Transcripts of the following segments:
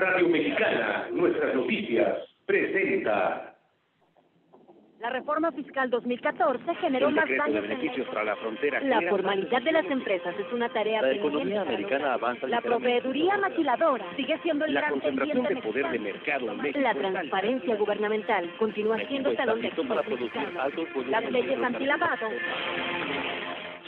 Radio Mexicana, nuestras noticias, presenta. La reforma fiscal 2014 generó más de daños beneficios la- tras la frontera. La genera formalidad de las empresas es una tarea La economía americana avanza La proveeduría maquiladora sigue siendo el La gran concentración de poder de mexicano. mercado en México La transparencia gubernamental continúa México siendo talón de para producir altos Las de leyes antilavado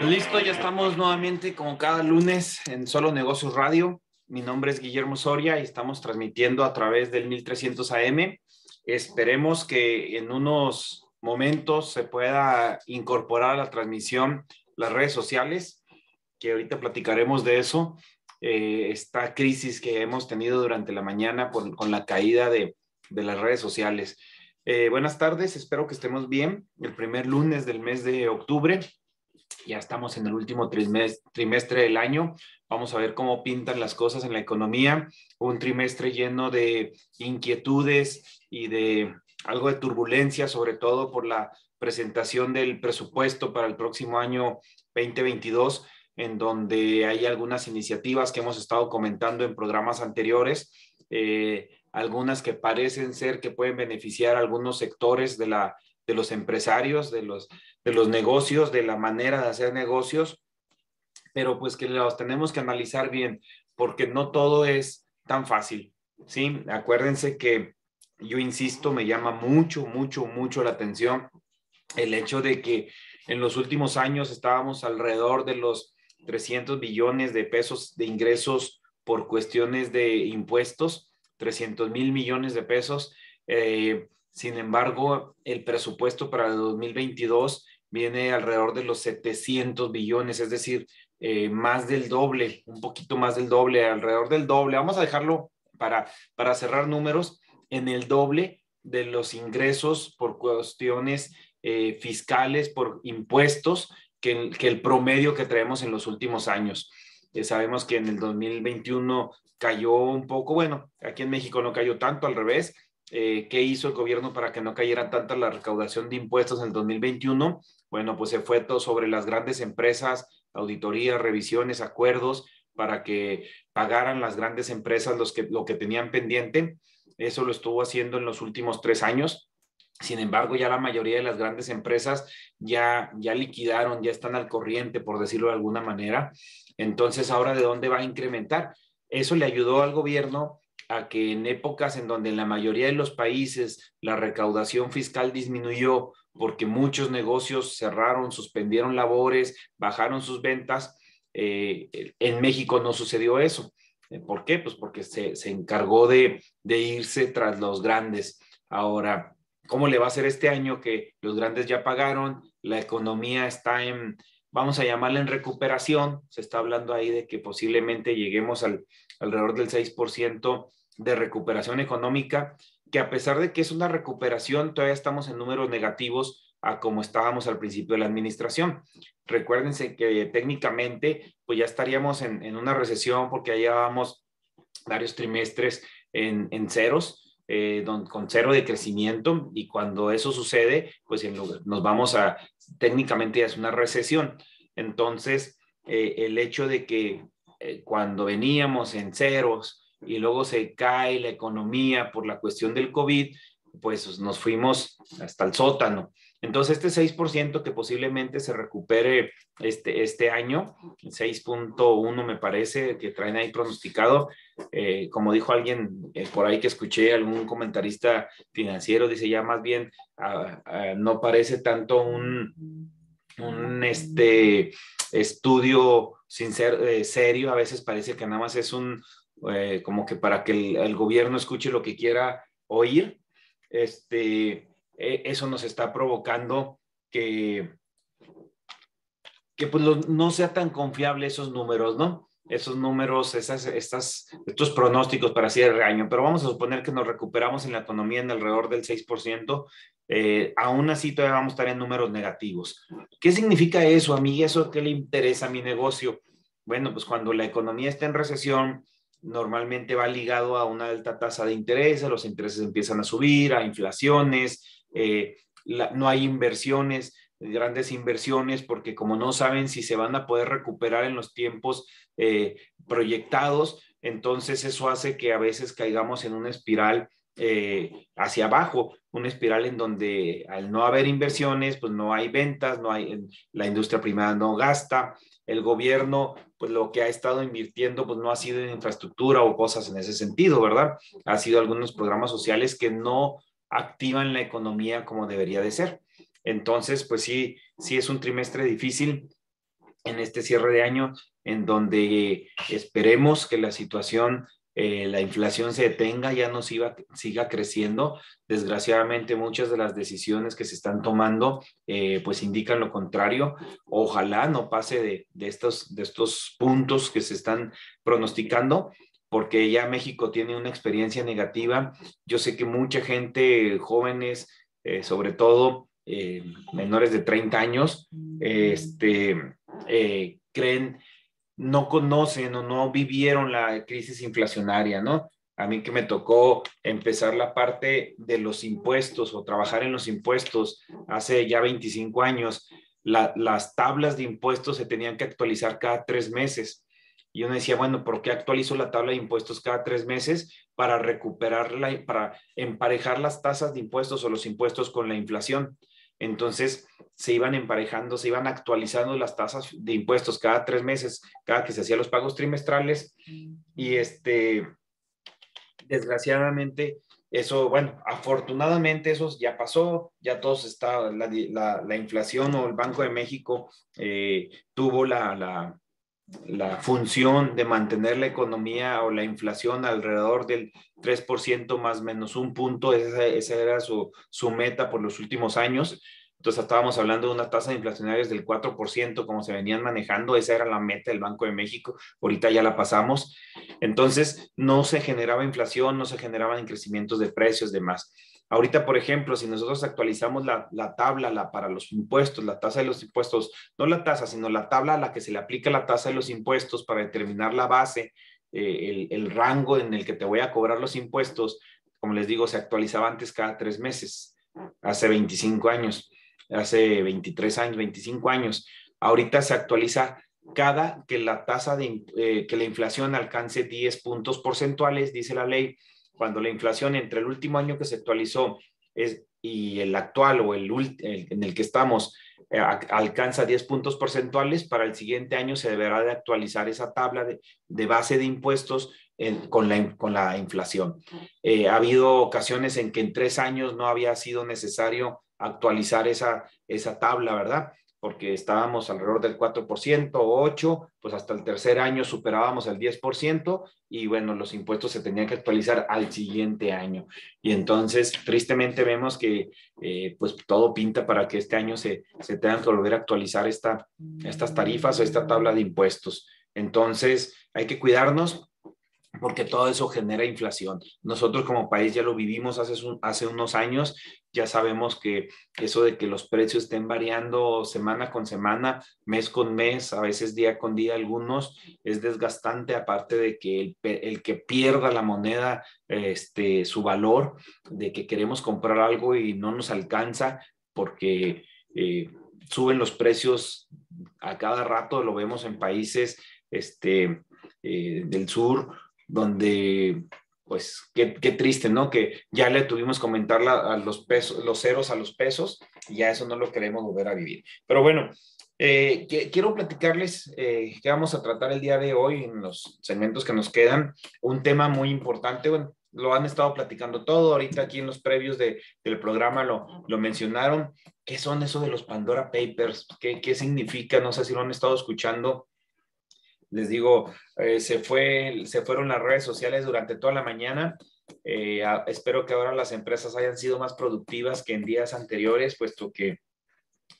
Listo, ya estamos nuevamente como cada lunes en Solo Negocios Radio. Mi nombre es Guillermo Soria y estamos transmitiendo a través del 1300 AM. Esperemos que en unos momentos se pueda incorporar a la transmisión las redes sociales, que ahorita platicaremos de eso. Eh, esta crisis que hemos tenido durante la mañana con la caída de, de las redes sociales. Eh, buenas tardes, espero que estemos bien. El primer lunes del mes de octubre ya estamos en el último trimes- trimestre del año. Vamos a ver cómo pintan las cosas en la economía. Un trimestre lleno de inquietudes y de algo de turbulencia, sobre todo por la presentación del presupuesto para el próximo año 2022, en donde hay algunas iniciativas que hemos estado comentando en programas anteriores, eh, algunas que parecen ser que pueden beneficiar a algunos sectores de, la, de los empresarios, de los, de los negocios, de la manera de hacer negocios, pero pues que los tenemos que analizar bien, porque no todo es tan fácil, ¿sí? Acuérdense que yo insisto, me llama mucho, mucho, mucho la atención el hecho de que en los últimos años estábamos alrededor de los 300 billones de pesos de ingresos por cuestiones de impuestos, 300 mil millones de pesos. Eh, sin embargo, el presupuesto para el 2022 viene alrededor de los 700 billones, es decir, eh, más del doble, un poquito más del doble, alrededor del doble. Vamos a dejarlo para, para cerrar números en el doble de los ingresos por cuestiones eh, fiscales, por impuestos, que el, promedio que traemos en los últimos años. Eh, sabemos que en el 2021 cayó un poco, bueno, aquí en México no cayó tanto, al revés. Eh, ¿Qué hizo el gobierno para que no cayera tanta la recaudación de impuestos en el 2021? Bueno, pues se fue todo sobre las grandes empresas, auditorías, revisiones, acuerdos, para que pagaran las grandes empresas los que, lo que tenían pendiente. Eso lo estuvo haciendo en los últimos tres años. Sin embargo, ya la mayoría de las grandes empresas ya, ya liquidaron, ya están al corriente, por decirlo de alguna manera. Entonces, ahora, ¿de dónde va a incrementar? Eso le ayudó al gobierno a que en épocas en donde en la mayoría de los países la recaudación fiscal disminuyó porque muchos negocios cerraron, suspendieron labores, bajaron sus ventas, eh, en México no sucedió eso. ¿Por qué? Pues porque se, se encargó de, de, irse tras los grandes. Ahora, ¿cómo le va a hacer este año que los grandes ya pagaron? La economía está en, vamos a llamarla en recuperación. Se está hablando ahí de que posiblemente lleguemos al alrededor del 6% de recuperación económica, que a pesar de que es una recuperación, todavía estamos en números negativos a como estábamos al principio de la administración. Recuérdense que técnicamente pues ya estaríamos en, en una recesión porque ya llevábamos varios trimestres en, en ceros, eh, con cero de crecimiento y cuando eso sucede, pues en nos vamos a, técnicamente ya es una recesión. Entonces, eh, el hecho de que eh, cuando veníamos en ceros y luego se cae la economía por la cuestión del COVID, pues nos fuimos hasta el sótano. Entonces, este 6% que posiblemente se recupere este, este año, 6.1 me parece que traen ahí pronosticado, eh, como dijo alguien eh, por ahí que escuché, algún comentarista financiero, dice ya más bien, uh, uh, no parece tanto un, un este, estudio sin ser eh, serio, a veces parece que nada más es un, eh, como que para que el, el, gobierno escuche lo que quiera oír, este, eh, eso nos está provocando que, que pues lo, no sea tan confiable esos números, ¿no? esos números, esas, estas, estos pronósticos para cierre año, pero vamos a suponer que nos recuperamos en la economía en alrededor del 6%, eh, aún así todavía vamos a estar en números negativos. ¿Qué significa eso a mí? ¿Eso qué le interesa a mi negocio? Bueno, pues cuando la economía está en recesión, normalmente va ligado a una alta tasa de interés, los intereses empiezan a subir, a inflaciones, eh, no hay inversiones, grandes inversiones, porque como no saben si se van a poder recuperar en los tiempos eh, proyectados, entonces eso hace que a veces caigamos en una espiral eh, hacia abajo, una espiral en donde al no haber inversiones, pues no hay ventas, no hay, la industria privada no gasta, el gobierno, pues lo que ha estado invirtiendo, pues no ha sido en infraestructura o cosas en ese sentido, ¿verdad? Ha sido algunos programas sociales que no activan la economía como debería de ser. Entonces, pues sí, sí es un trimestre difícil en este cierre de año, en donde esperemos que la situación, eh, la inflación se detenga, ya no siga, siga creciendo. Desgraciadamente, muchas de las decisiones que se están tomando, eh, pues indican lo contrario. Ojalá no pase de, de, estos, de estos puntos que se están pronosticando porque ya México tiene una experiencia negativa. Yo sé que mucha gente, jóvenes, eh, sobre todo eh, menores de 30 años, este, eh, creen, no conocen o no vivieron la crisis inflacionaria, ¿no? A mí que me tocó empezar la parte de los impuestos o trabajar en los impuestos hace ya 25 años, las tablas de impuestos se tenían que actualizar cada tres meses y uno decía, bueno, ¿por qué actualizo la tabla de impuestos cada tres meses para recuperarla, para emparejar las tasas de impuestos o los impuestos con la inflación? Entonces se iban emparejando, se iban actualizando las tasas de impuestos cada tres meses, cada que se hacían los pagos trimestrales. Y este, desgraciadamente, eso, bueno, afortunadamente eso ya pasó, ya todos está, la, la, inflación o el Banco de México eh, tuvo la, la la función de mantener la economía o la inflación alrededor del 3% más menos un punto, esa, esa era su, su, meta por los últimos años. Entonces estábamos hablando de una tasa de inflacionarias del 4%, como se venían manejando, esa era la meta del Banco de México, ahorita ya la pasamos. Entonces no se generaba inflación, no se generaban crecimientos de precios, demás. Ahorita, por ejemplo, si nosotros actualizamos la, tabla la, para los impuestos, la tasa de los impuestos, no la tasa, sino la tabla a la que se le aplica la tasa de los impuestos para determinar la base, eh, el, el, rango en el que te voy a cobrar los impuestos, como les digo, se actualizaba antes cada tres meses, hace 25 años, hace 23 años, 25 años. Ahorita se actualiza cada que la tasa de, eh, que la inflación alcance 10 puntos porcentuales, dice la ley, cuando la inflación entre el último año que se actualizó es, y el actual o el, en el que estamos eh, alcanza 10 puntos porcentuales, para el siguiente año se deberá de actualizar esa tabla de, base de impuestos con, la, con la inflación. Eh, ha habido ocasiones en que en tres años no había sido necesario actualizar esa, esa tabla, ¿verdad? Porque estábamos alrededor del 4% o 8%, pues hasta el tercer año superábamos el 10% y bueno, los impuestos se tenían que actualizar al siguiente año. Y entonces, tristemente vemos que eh, pues todo pinta para que este año se, se tengan que volver a actualizar esta, estas tarifas o esta tabla de impuestos. Entonces, hay que cuidarnos, porque todo eso genera inflación. Nosotros como país ya lo vivimos hace, unos años, ya sabemos que eso de que los precios estén variando semana con semana, mes con mes, a veces día con día algunos, es desgastante, aparte de que el, que pierda la moneda, este, su valor, de que queremos comprar algo y no nos alcanza porque eh, suben los precios a cada rato, lo vemos en países este, eh, del sur donde pues qué, triste, ¿no? Que ya le tuvimos comentar a los pesos, los ceros a los pesos, y ya eso no lo queremos volver a vivir. Pero bueno, eh, quiero platicarles eh, que vamos a tratar el día de hoy en los segmentos que nos quedan, un tema muy importante, lo han estado platicando todo, ahorita aquí en los previos de, del programa lo, lo mencionaron, ¿qué son eso de los Pandora Papers? ¿Qué, ¿Qué significa? No sé si lo han estado escuchando les digo, eh, se, fue, se fueron las redes sociales durante toda la mañana. Eh, espero que ahora las empresas hayan sido más productivas que en días anteriores, puesto que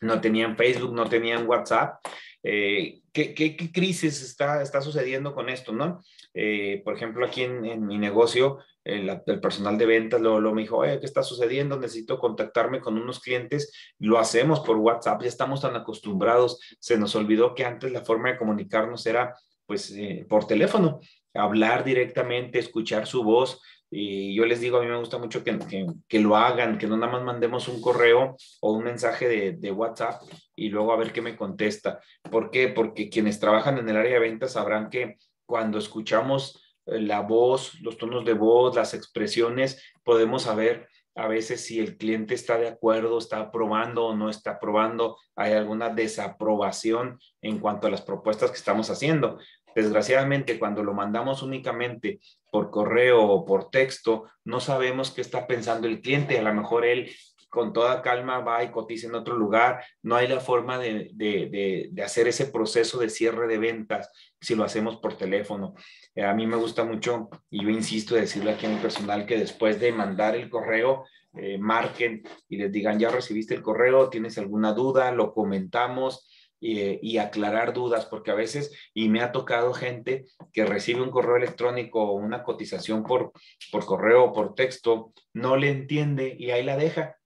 no tenían Facebook, no tenían WhatsApp. Eh, ¿qué, crisis está, está sucediendo con esto, no? Eh, por ejemplo, aquí en, mi negocio, el, personal de ventas lo, me dijo, ¿qué está sucediendo? Necesito contactarme con unos clientes. Lo hacemos por WhatsApp, ya estamos tan acostumbrados. Se nos olvidó que antes la forma de comunicarnos era pues eh, por teléfono, hablar directamente, escuchar su voz. Y yo les digo, a mí me gusta mucho que, que, lo hagan, que no nada más mandemos un correo o un mensaje de, de, WhatsApp y luego a ver qué me contesta. ¿Por qué? Porque quienes trabajan en el área de ventas sabrán que cuando escuchamos eh, la voz, los tonos de voz, las expresiones, podemos saber a veces si el cliente está de acuerdo, está aprobando o no está aprobando, hay alguna desaprobación en cuanto a las propuestas que estamos haciendo. Desgraciadamente, cuando lo mandamos únicamente por correo o por texto, no sabemos qué está pensando el cliente. A lo mejor él con toda calma va y cotiza en otro lugar. No hay la forma de, de, de, hacer ese proceso de cierre de ventas si lo hacemos por teléfono. Eh, a mí me gusta mucho, y yo insisto en decirle aquí a mi personal que después de mandar el correo, eh, marquen y les digan, ya recibiste el correo, tienes alguna duda, lo comentamos y, aclarar dudas, porque a veces, y me ha tocado gente que recibe un correo electrónico o una cotización por, por correo o por texto, no le entiende y ahí la deja.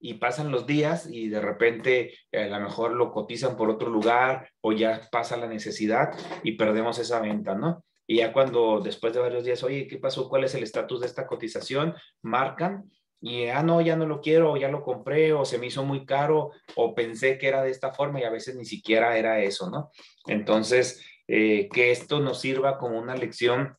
Y pasan los días y de repente a lo mejor lo cotizan por otro lugar o ya pasa la necesidad y perdemos esa venta, ¿no? Y ya cuando después de varios días, oye, ¿qué pasó? ¿Cuál es el estatus de esta cotización? Marcan y, ah, no, ya no lo quiero, ya lo compré, o se me hizo muy caro, o pensé que era de esta forma y a veces ni siquiera era eso, ¿no? Entonces, eh, que esto nos sirva como una lección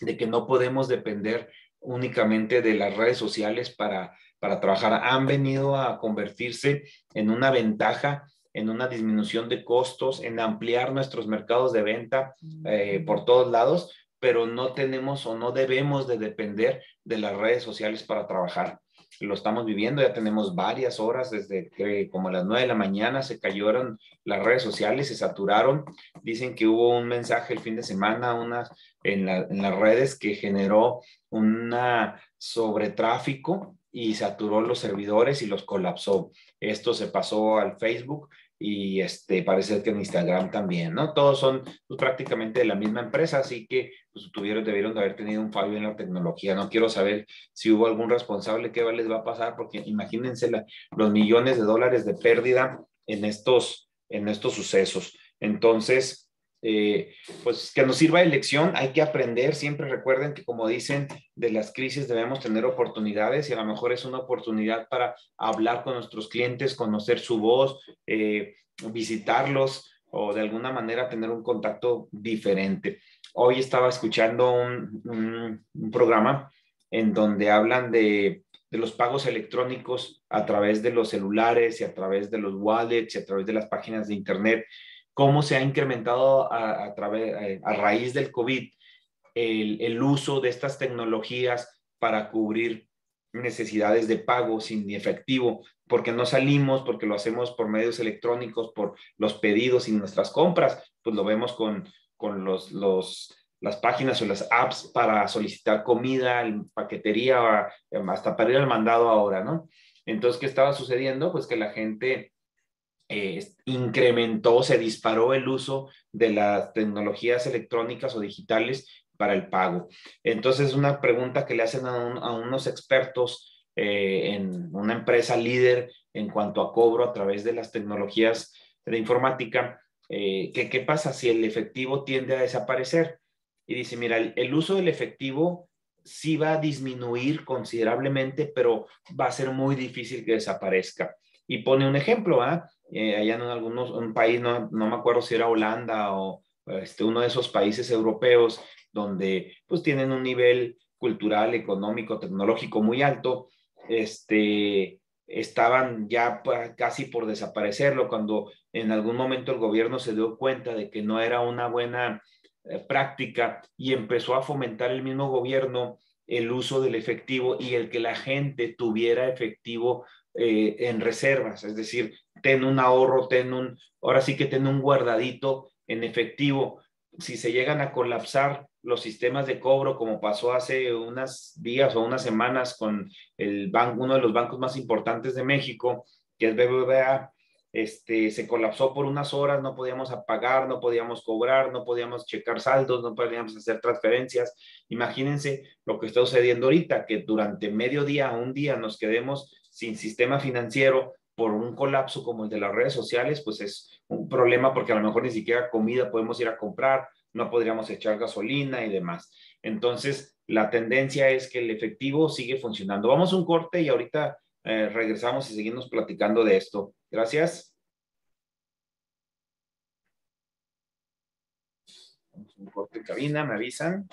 de que no podemos depender únicamente de las redes sociales para, para trabajar. Han venido a convertirse en una ventaja en una disminución de costos, en ampliar nuestros mercados de venta eh, por todos lados, pero no tenemos o no debemos de depender de las redes sociales para trabajar. Lo estamos viviendo, ya tenemos varias horas desde que como a las nueve de la mañana se cayeron las redes sociales, se saturaron. Dicen que hubo un mensaje el fin de semana unas, en, en las redes que generó una sobretráfico y saturó los servidores y los colapsó. Esto se pasó al Facebook y este, parece que en Instagram también, ¿no? Todos son pues, prácticamente de la misma empresa, así que pues, tuvieron, debieron de haber tenido un fallo en la tecnología. No quiero saber si hubo algún responsable, qué les va a pasar, porque imagínense los millones de dólares de pérdida en estos, en estos sucesos. Entonces, eh, pues que nos sirva de lección, hay que aprender, siempre recuerden que como dicen, de las crisis debemos tener oportunidades y a lo mejor es una oportunidad para hablar con nuestros clientes, conocer su voz, eh, visitarlos o de alguna manera tener un contacto diferente. Hoy estaba escuchando un, programa en donde hablan de, de los pagos electrónicos a través de los celulares y a través de los wallets y a través de las páginas de internet cómo se ha incrementado a, través, eh, a raíz del COVID el, uso de estas tecnologías para cubrir necesidades de pago sin efectivo, porque no salimos, porque lo hacemos por medios electrónicos, por los pedidos y nuestras compras, pues lo vemos con, con los, los, las páginas o las apps para solicitar comida, paquetería, hasta para ir al mandado ahora, ¿no? Entonces, ¿qué estaba sucediendo? Pues que la gente eh, incrementó, se disparó el uso de las tecnologías electrónicas o digitales para el pago. Entonces, una pregunta que le hacen a, unos expertos eh, en una empresa líder en cuanto a cobro a través de las tecnologías de informática, eh, que, ¿qué pasa si el efectivo tiende a desaparecer? Y dice, mira, el uso del efectivo sí va a disminuir considerablemente, pero va a ser muy difícil que desaparezca. Y pone un ejemplo, ¿ah? Allá en algunos, un país, no, no, me acuerdo si era Holanda o este, uno de esos países europeos donde pues tienen un nivel cultural, económico, tecnológico muy alto, este, estaban ya casi por desaparecerlo cuando en algún momento el gobierno se dio cuenta de que no era una buena eh, práctica y empezó a fomentar el mismo gobierno el uso del efectivo y el que la gente tuviera efectivo eh, en reservas, es decir, ten un ahorro, ten un, ahora sí que ten un guardadito en efectivo. Si se llegan a colapsar los sistemas de cobro, como pasó hace unas días o unas semanas con el banco, uno de los bancos más importantes de México, que es BBVA, este, se colapsó por unas horas, no podíamos pagar, no podíamos cobrar, no podíamos checar saldos, no podíamos hacer transferencias. Imagínense lo que está sucediendo ahorita, que durante medio día, un día, nos quedemos sin sistema financiero por un colapso como el de las redes sociales, pues es un problema porque a lo mejor ni siquiera comida podemos ir a comprar, no podríamos echar gasolina y demás. Entonces, la tendencia es que el efectivo sigue funcionando. Vamos a un corte y ahorita eh, regresamos y seguimos platicando de esto. Gracias. Vamos a un corte en cabina, me avisan.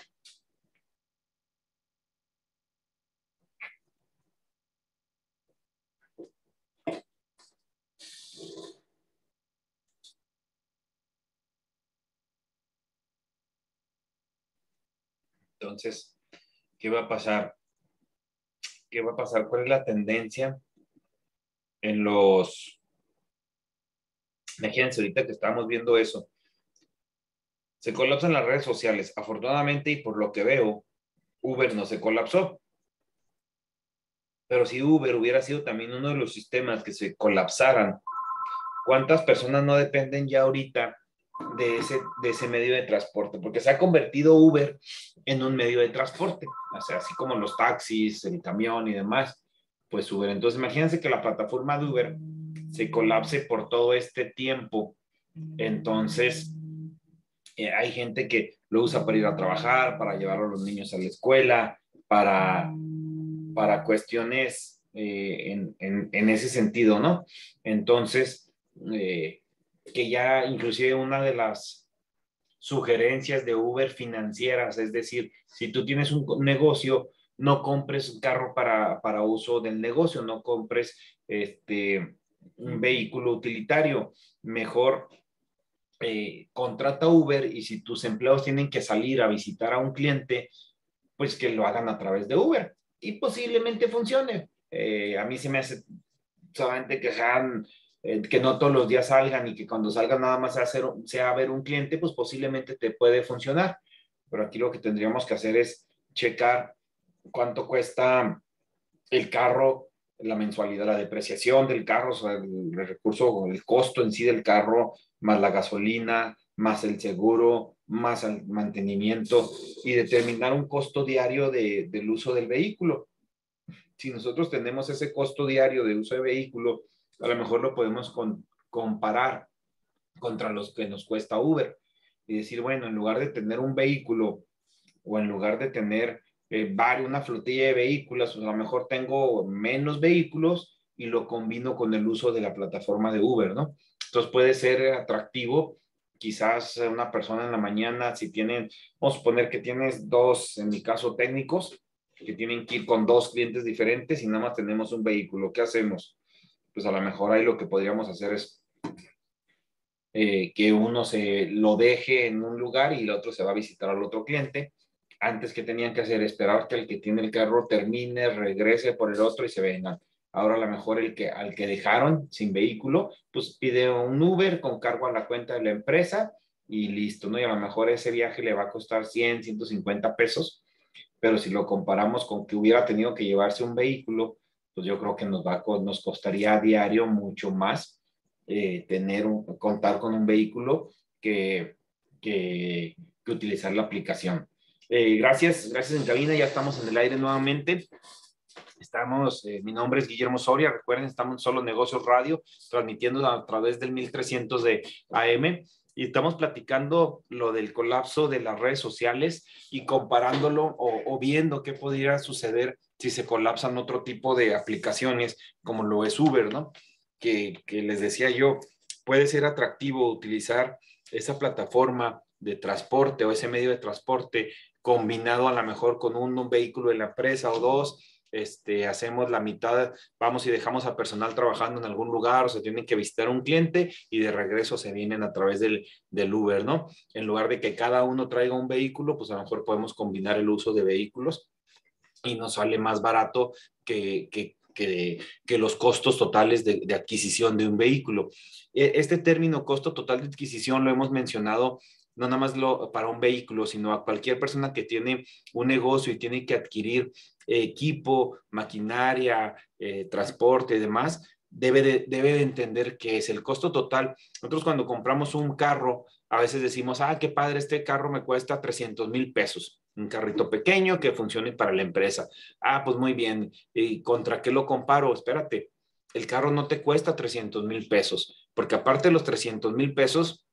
Entonces, ¿qué va a pasar? ¿Qué va a pasar? ¿Cuál es la tendencia en los... Imagínense ahorita que estamos viendo eso. Se colapsan las redes sociales. Afortunadamente y por lo que veo, Uber no se colapsó. Pero si Uber hubiera sido también uno de los sistemas que se colapsaran, ¿cuántas personas no dependen ya ahorita de ese, de ese medio de transporte, porque se ha convertido Uber en un medio de transporte, así como los taxis, el camión y demás, pues Uber. Entonces, imagínense que la plataforma de Uber se colapse por todo este tiempo. Entonces, eh, hay gente que lo usa para ir a trabajar, para llevar a los niños a la escuela, para, para cuestiones eh, en, en, en, ese sentido, ¿no? Entonces, eh, que ya inclusive una de las sugerencias de Uber financieras, es decir, si tú tienes un negocio, no compres un carro para, para uso del negocio, no compres este, un vehículo utilitario, mejor eh, contrata Uber y si tus empleados tienen que salir a visitar a un cliente, pues que lo hagan a través de Uber y posiblemente funcione. Eh, a mí se me hace solamente que sean eh, que no todos los días salgan y que cuando salgan nada más sea, sea a ver un cliente, pues posiblemente te puede funcionar. Pero aquí lo que tendríamos que hacer es checar cuánto cuesta el carro, la mensualidad, la depreciación del carro, el, recurso, el costo en sí del carro, más la gasolina, más el seguro, más el mantenimiento y determinar un costo diario de, del uso del vehículo. Si nosotros tenemos ese costo diario de uso de vehículo, a lo mejor lo podemos comparar contra los que nos cuesta Uber y decir, bueno, en lugar de tener un vehículo o en lugar de tener eh, una flotilla de vehículos, pues a lo mejor tengo menos vehículos y lo combino con el uso de la plataforma de Uber, ¿no? Entonces puede ser atractivo. Quizás una persona en la mañana, si tienen, vamos a poner que tienes dos, en mi caso técnicos, que tienen que ir con dos clientes diferentes y nada más tenemos un vehículo. ¿Qué hacemos? Pues a lo mejor ahí lo que podríamos hacer es eh, que uno se lo deje en un lugar y el otro se va a visitar al otro cliente. Antes que tenían que hacer esperar que el que tiene el carro termine, regrese por el otro y se vengan. Ahora a lo mejor el que al que dejaron sin vehículo, pues pide un Uber con cargo a la cuenta de la empresa y listo, ¿no? Y a lo mejor ese viaje le va a costar 100, 150 pesos, pero si lo comparamos con que hubiera tenido que llevarse un vehículo pues yo creo que nos, va, nos costaría a diario mucho más eh, tener un, contar con un vehículo que, que, que utilizar la aplicación. Eh, gracias, gracias en cabina, ya estamos en el aire nuevamente. Estamos, eh, mi nombre es Guillermo Soria, recuerden, estamos en Solo Negocios Radio, transmitiendo a través del 1300 de AM y estamos platicando lo del colapso de las redes sociales y comparándolo o, o viendo qué podría suceder si se colapsan otro tipo de aplicaciones como lo es Uber, ¿no? Que, que les decía yo, puede ser atractivo utilizar esa plataforma de transporte o ese medio de transporte combinado a lo mejor con un, vehículo de la empresa o dos, este, hacemos la mitad, vamos y dejamos a personal trabajando en algún lugar o se tienen que visitar un cliente y de regreso se vienen a través del, del Uber, ¿no? En lugar de que cada uno traiga un vehículo, pues a lo mejor podemos combinar el uso de vehículos y nos sale más barato que, que, que, los costos totales de, adquisición de un vehículo. E, este término costo total de adquisición lo hemos mencionado no nada más lo, para un vehículo, sino a cualquier persona que tiene un negocio y tiene que adquirir equipo, maquinaria, eh, transporte y demás, debe de, debe de entender que es el costo total. Nosotros cuando compramos un carro, a veces decimos, ah, qué padre, este carro me cuesta 300 mil pesos. Un carrito pequeño que funcione para la empresa. Ah, pues muy bien. ¿Y contra qué lo comparo? Espérate, el carro no te cuesta 300 mil pesos, porque aparte de los 300 mil pesos,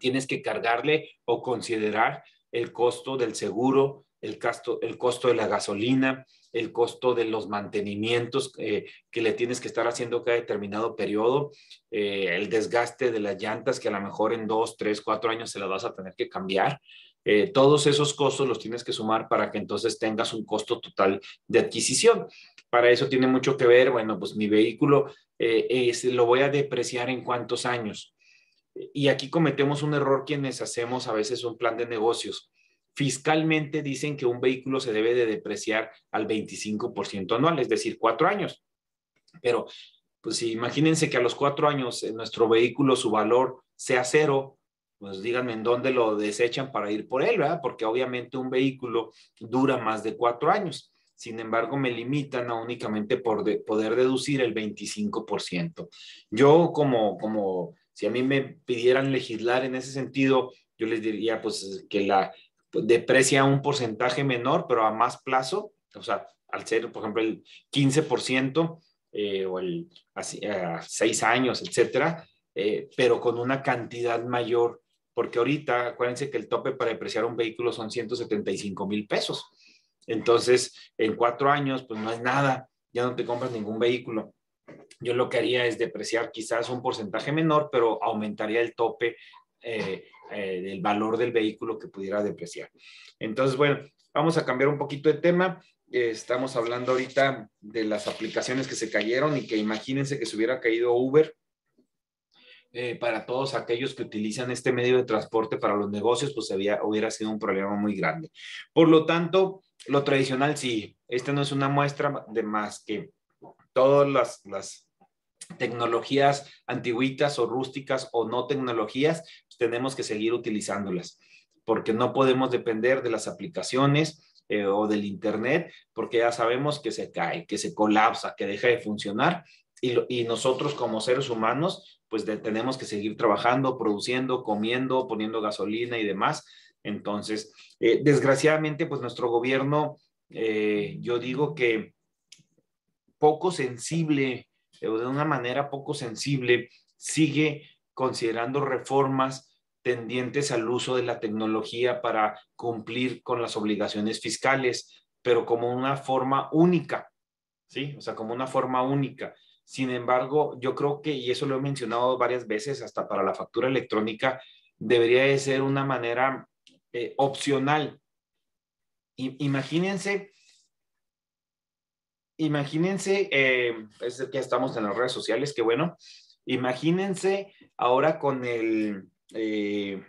tienes que cargarle o considerar el costo del seguro, el, el costo de la gasolina, el costo de los mantenimientos eh, que le tienes que estar haciendo cada determinado periodo, eh, el desgaste de las llantas que a lo mejor en dos, tres, cuatro años se las vas a tener que cambiar. Eh, todos esos costos los tienes que sumar para que entonces tengas un costo total de adquisición. Para eso tiene mucho que ver, bueno, pues mi vehículo es, lo voy a depreciar en cuántos años. Y aquí cometemos un error quienes hacemos a veces un plan de negocios fiscalmente dicen que un vehículo se debe de depreciar al 25% anual, es decir, cuatro años. Pero, pues imagínense que a los cuatro años en nuestro vehículo su valor sea cero, pues díganme en dónde lo desechan para ir por él, ¿verdad? Porque obviamente un vehículo dura más de cuatro años. Sin embargo, me limitan a únicamente por poder deducir el 25%. Yo como, como, si a mí me pidieran legislar en ese sentido, yo les diría pues que la, pues, deprecia un porcentaje menor, pero a más plazo, o sea, al ser, por ejemplo, el 15% eh, o el a, a, seis años, etcétera, eh, pero con una cantidad mayor, porque ahorita, acuérdense que el tope para depreciar un vehículo son 175 mil pesos. Entonces, en cuatro años, pues no es nada, ya no te compras ningún vehículo. Yo lo que haría es depreciar quizás un porcentaje menor, pero aumentaría el tope eh, eh, del valor del vehículo que pudiera depreciar. Entonces, bueno, vamos a cambiar un poquito de tema. estamos hablando ahorita de las aplicaciones que se cayeron y que imagínense que se hubiera caído Uber. Eh, para todos aquellos que utilizan este medio de transporte para los negocios, pues había, hubiera sido un problema muy grande. Por lo tanto, lo tradicional sí, esta no es una muestra de más que todas las, las tecnologías antiguitas o rústicas o no tecnologías, pues tenemos que seguir utilizándolas, porque no podemos depender de las aplicaciones eh, o del Internet, porque ya sabemos que se cae, que se colapsa, que deja de funcionar. Y, nosotros como seres humanos, pues tenemos que seguir trabajando, produciendo, comiendo, poniendo gasolina y demás. Entonces, eh, desgraciadamente, pues nuestro gobierno, eh, yo digo que poco sensible de una manera poco sensible, sigue considerando reformas tendientes al uso de la tecnología para cumplir con las obligaciones fiscales, pero como una forma única, ¿sí? O sea, como una forma única. Sin embargo, yo creo que, y eso lo he mencionado varias veces, hasta para la factura electrónica, debería de ser una manera eh, opcional. imagínense imagínense, eh, es que estamos en las redes sociales, que bueno, imagínense ahora con el, eh,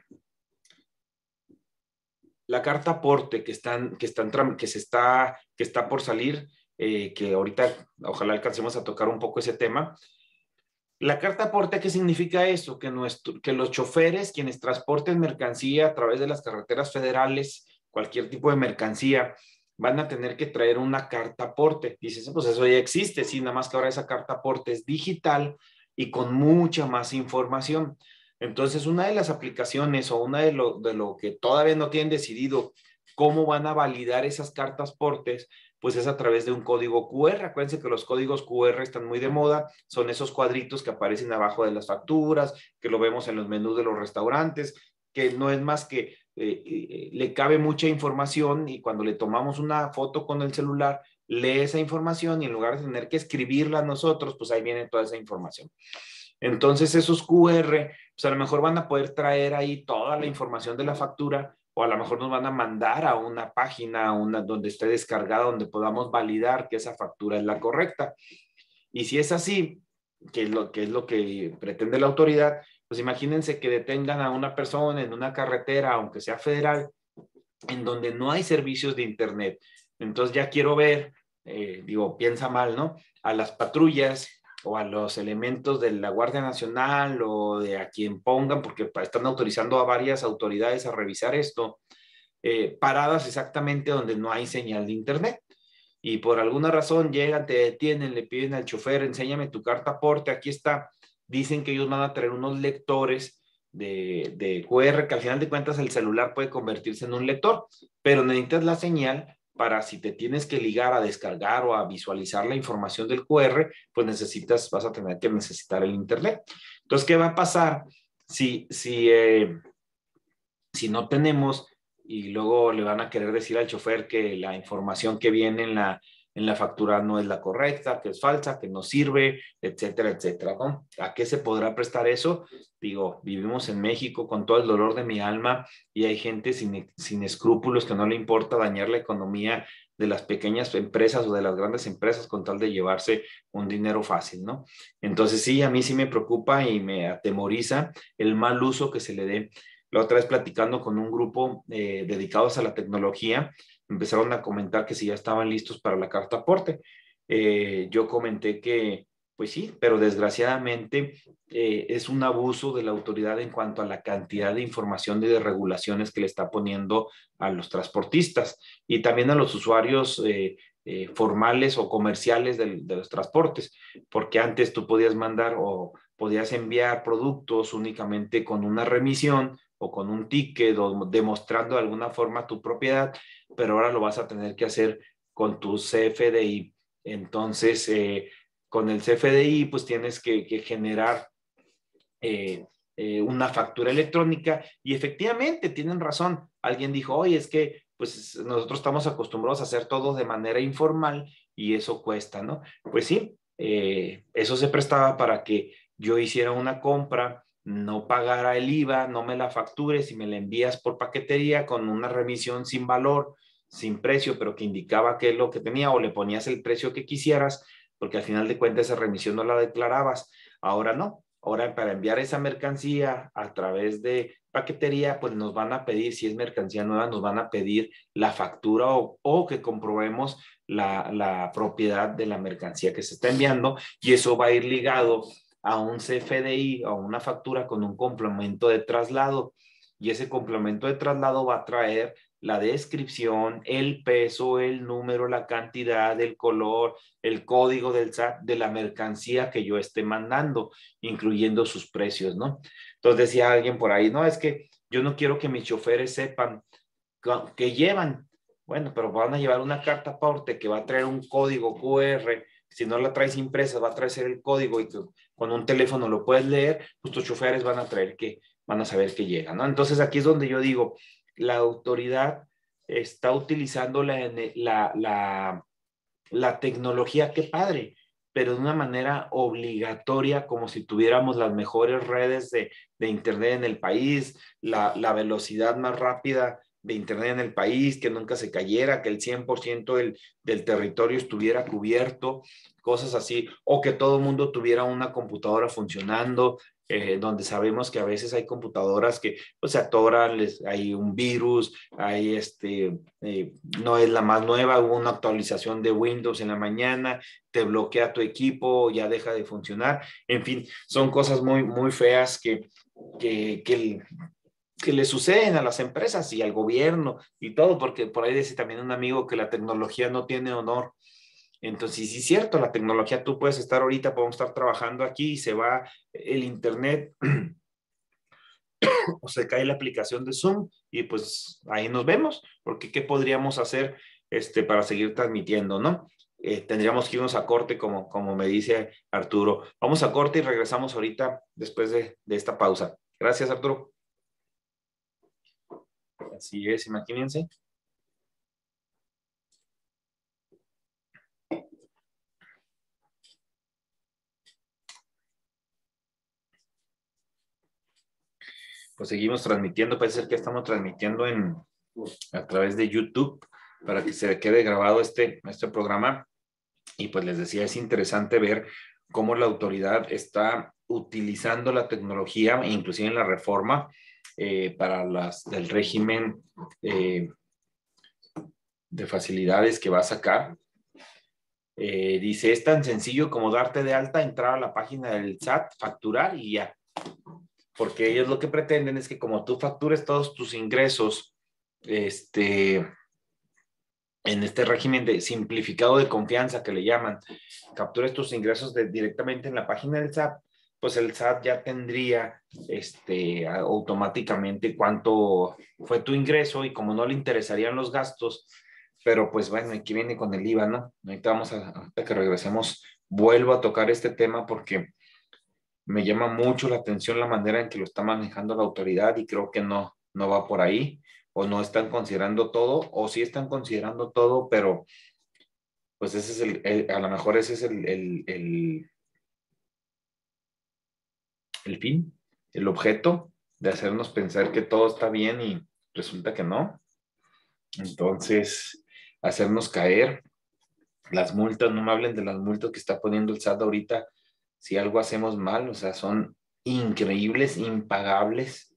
la carta aporte que, están, que, están, que, se está, que está por salir, eh, que ahorita ojalá alcancemos a tocar un poco ese tema. La carta aporte, ¿qué significa eso? Que, nuestro, que los choferes, quienes transporten mercancía a través de las carreteras federales, cualquier tipo de mercancía, van a tener que traer una carta aporte. Dices, pues eso ya existe, sí, nada más que ahora esa carta aporte es digital y con mucha más información. Entonces, una de las aplicaciones o una de lo, de lo que todavía no tienen decidido cómo van a validar esas cartas portes, pues es a través de un código QR. Acuérdense que los códigos QR están muy de moda, son esos cuadritos que aparecen abajo de las facturas, que lo vemos en los menús de los restaurantes, que no es más que eh, eh, le cabe mucha información y cuando le tomamos una foto con el celular, lee esa información y en lugar de tener que escribirla nosotros, pues ahí viene toda esa información. Entonces esos QR, pues a lo mejor van a poder traer ahí toda la información de la factura o a lo mejor nos van a mandar a una página donde esté descargada, donde podamos validar que esa factura es la correcta. Y si es así, que es lo que, es lo que pretende la autoridad, pues imagínense que detengan a una persona en una carretera, aunque sea federal, en donde no hay servicios de Internet. Entonces ya quiero ver, eh, digo, piensa mal, ¿no? A las patrullas o a los elementos de la Guardia Nacional o de a quien pongan, porque están autorizando a varias autoridades a revisar esto, eh, paradas exactamente donde no hay señal de Internet. y por alguna razón llegan, te detienen, le piden al chofer, enséñame tu carta aporte, aquí está. Dicen que ellos van a traer unos lectores de, de QR, que al final de cuentas el celular puede convertirse en un lector, pero necesitas la señal para si te tienes que ligar a descargar o a visualizar la información del QR, pues necesitas, vas a tener que necesitar el Internet. Entonces, ¿qué va a pasar si, si, eh, si no tenemos y luego le van a querer decir al chofer que la información que viene en la, en la factura no es la correcta, que es falsa, que no sirve, etcétera, etcétera. ¿A qué se podrá prestar eso? Digo, vivimos en México con todo el dolor de mi alma y hay gente sin, sin escrúpulos que no le importa dañar la economía de las pequeñas empresas o de las grandes empresas con tal de llevarse un dinero fácil, ¿no? Entonces sí, a mí sí me preocupa y me atemoriza el mal uso que se le dé la otra vez platicando con un grupo eh, dedicados a la tecnología, empezaron a comentar que si ya estaban listos para la carta aporte. Eh, yo comenté que, pues sí, pero desgraciadamente eh, es un abuso de la autoridad en cuanto a la cantidad de información y de regulaciones que le está poniendo a los transportistas y también a los usuarios formales o comerciales de, de, los transportes, porque antes tú podías mandar o podías enviar productos únicamente con una remisión o con un ticket o demostrando de alguna forma tu propiedad, pero ahora lo vas a tener que hacer con tu CFDI. Entonces, eh, con el CFDI, pues tienes que, generar eh, eh, una factura electrónica y efectivamente tienen razón. Alguien dijo, oye, es que pues nosotros estamos acostumbrados a hacer todo de manera informal y eso cuesta, ¿no? Pues sí, eso se prestaba para que yo hiciera una compra no pagara el IVA, no me la factures y me la envías por paquetería con una remisión sin valor, sin precio, pero que indicaba qué es lo que tenía o le ponías el precio que quisieras, porque al final de cuentas esa remisión no la declarabas. Ahora no. Ahora para enviar esa mercancía a través de paquetería, pues nos van a pedir, si es mercancía nueva, nos van a pedir la factura o, que comprobemos la, la propiedad de la mercancía que se está enviando y eso va a ir ligado a un CFDI o una factura con un complemento de traslado y ese complemento de traslado va a traer la descripción, el peso, el número, la cantidad, el color, el código del SAT de la mercancía que yo esté mandando, incluyendo sus precios, ¿no? Entonces decía alguien por ahí, no, es que yo no quiero que mis choferes sepan que llevan. Bueno, pero van a llevar una carta aporte que va a traer un código QR si no la traes impresa, va a traer el código y con un teléfono lo puedes leer, pues tus choferes van a traer que, van a saber que llega, ¿no? Entonces aquí es donde yo digo, la autoridad está utilizando la, la, la, la tecnología, qué padre, pero de una manera obligatoria, como si tuviéramos las mejores redes de, de Internet en el país, la, la velocidad más rápida de Internet en el país, que nunca se cayera, que el 100% del, del territorio estuviera cubierto, cosas así, o que todo el mundo tuviera una computadora funcionando, eh, donde sabemos que a veces hay computadoras que pues, se atoran, les, hay un virus, hay este, eh, no es la más nueva, hubo una actualización de Windows en la mañana, te bloquea tu equipo, ya deja de funcionar, en fin, son cosas muy, muy feas que, que, que que le suceden a las empresas y al gobierno y todo, porque por ahí dice también un amigo que la tecnología no tiene honor. Entonces, sí es cierto, la tecnología, tú puedes estar ahorita, podemos estar trabajando aquí y se va el Internet o se cae la aplicación de Zoom y pues ahí nos vemos, porque ¿qué podríamos hacer este, para seguir transmitiendo, no? Eh, tendríamos que irnos a corte, como, como me dice Arturo. Vamos a corte y regresamos ahorita después de, de esta pausa. Gracias, Arturo. Así es, imagínense. Pues seguimos transmitiendo, parece ser que estamos transmitiendo en, a través de YouTube para que se quede grabado este, este programa. Y pues les decía, es interesante ver cómo la autoridad está utilizando la tecnología, inclusive en la reforma, eh, para las del régimen eh, de facilidades que va a sacar. Eh, dice, es tan sencillo como darte de alta, entrar a la página del SAT, facturar y ya. Porque ellos lo que pretenden es que como tú factures todos tus ingresos, este, en este régimen de simplificado de confianza que le llaman, captures tus ingresos directamente en la página del SAT, pues el SAT ya tendría este, automáticamente cuánto fue tu ingreso y como no le interesarían los gastos, pero pues bueno, aquí viene con el IVA, ¿no? Ahorita vamos a, a que regresemos, vuelvo a tocar este tema porque me llama mucho la atención la manera en que lo está manejando la autoridad y creo que no, no va por ahí o no están considerando todo o sí están considerando todo, pero pues ese es el, a lo mejor ese es el, el, el, el fin, el objeto de hacernos pensar que todo está bien y resulta que no. Entonces, hacernos caer las multas, no me hablen de las multas que está poniendo el SAT ahorita si algo hacemos mal, o sea, son increíbles, impagables,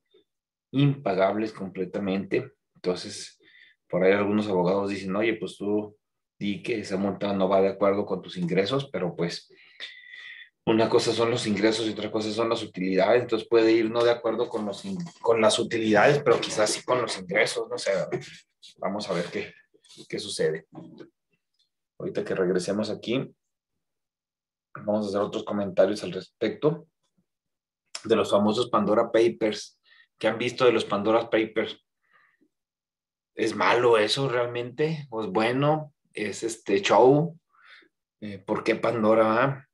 impagables completamente. Entonces, por ahí algunos abogados dicen, oye, pues tú di que esa multa no va de acuerdo con tus ingresos, pero pues una cosa son los ingresos y otra cosa son las utilidades, entonces puede ir no de acuerdo con, los, con las utilidades, pero quizás sí con los ingresos, no sé, vamos a ver qué, qué sucede. Ahorita que regresemos aquí, vamos a hacer otros comentarios al respecto de los famosos Pandora Papers. que han visto de los Pandora Papers? ¿Es malo eso realmente? ¿O es bueno? ¿Es este show? Eh, ¿Por qué Pandora?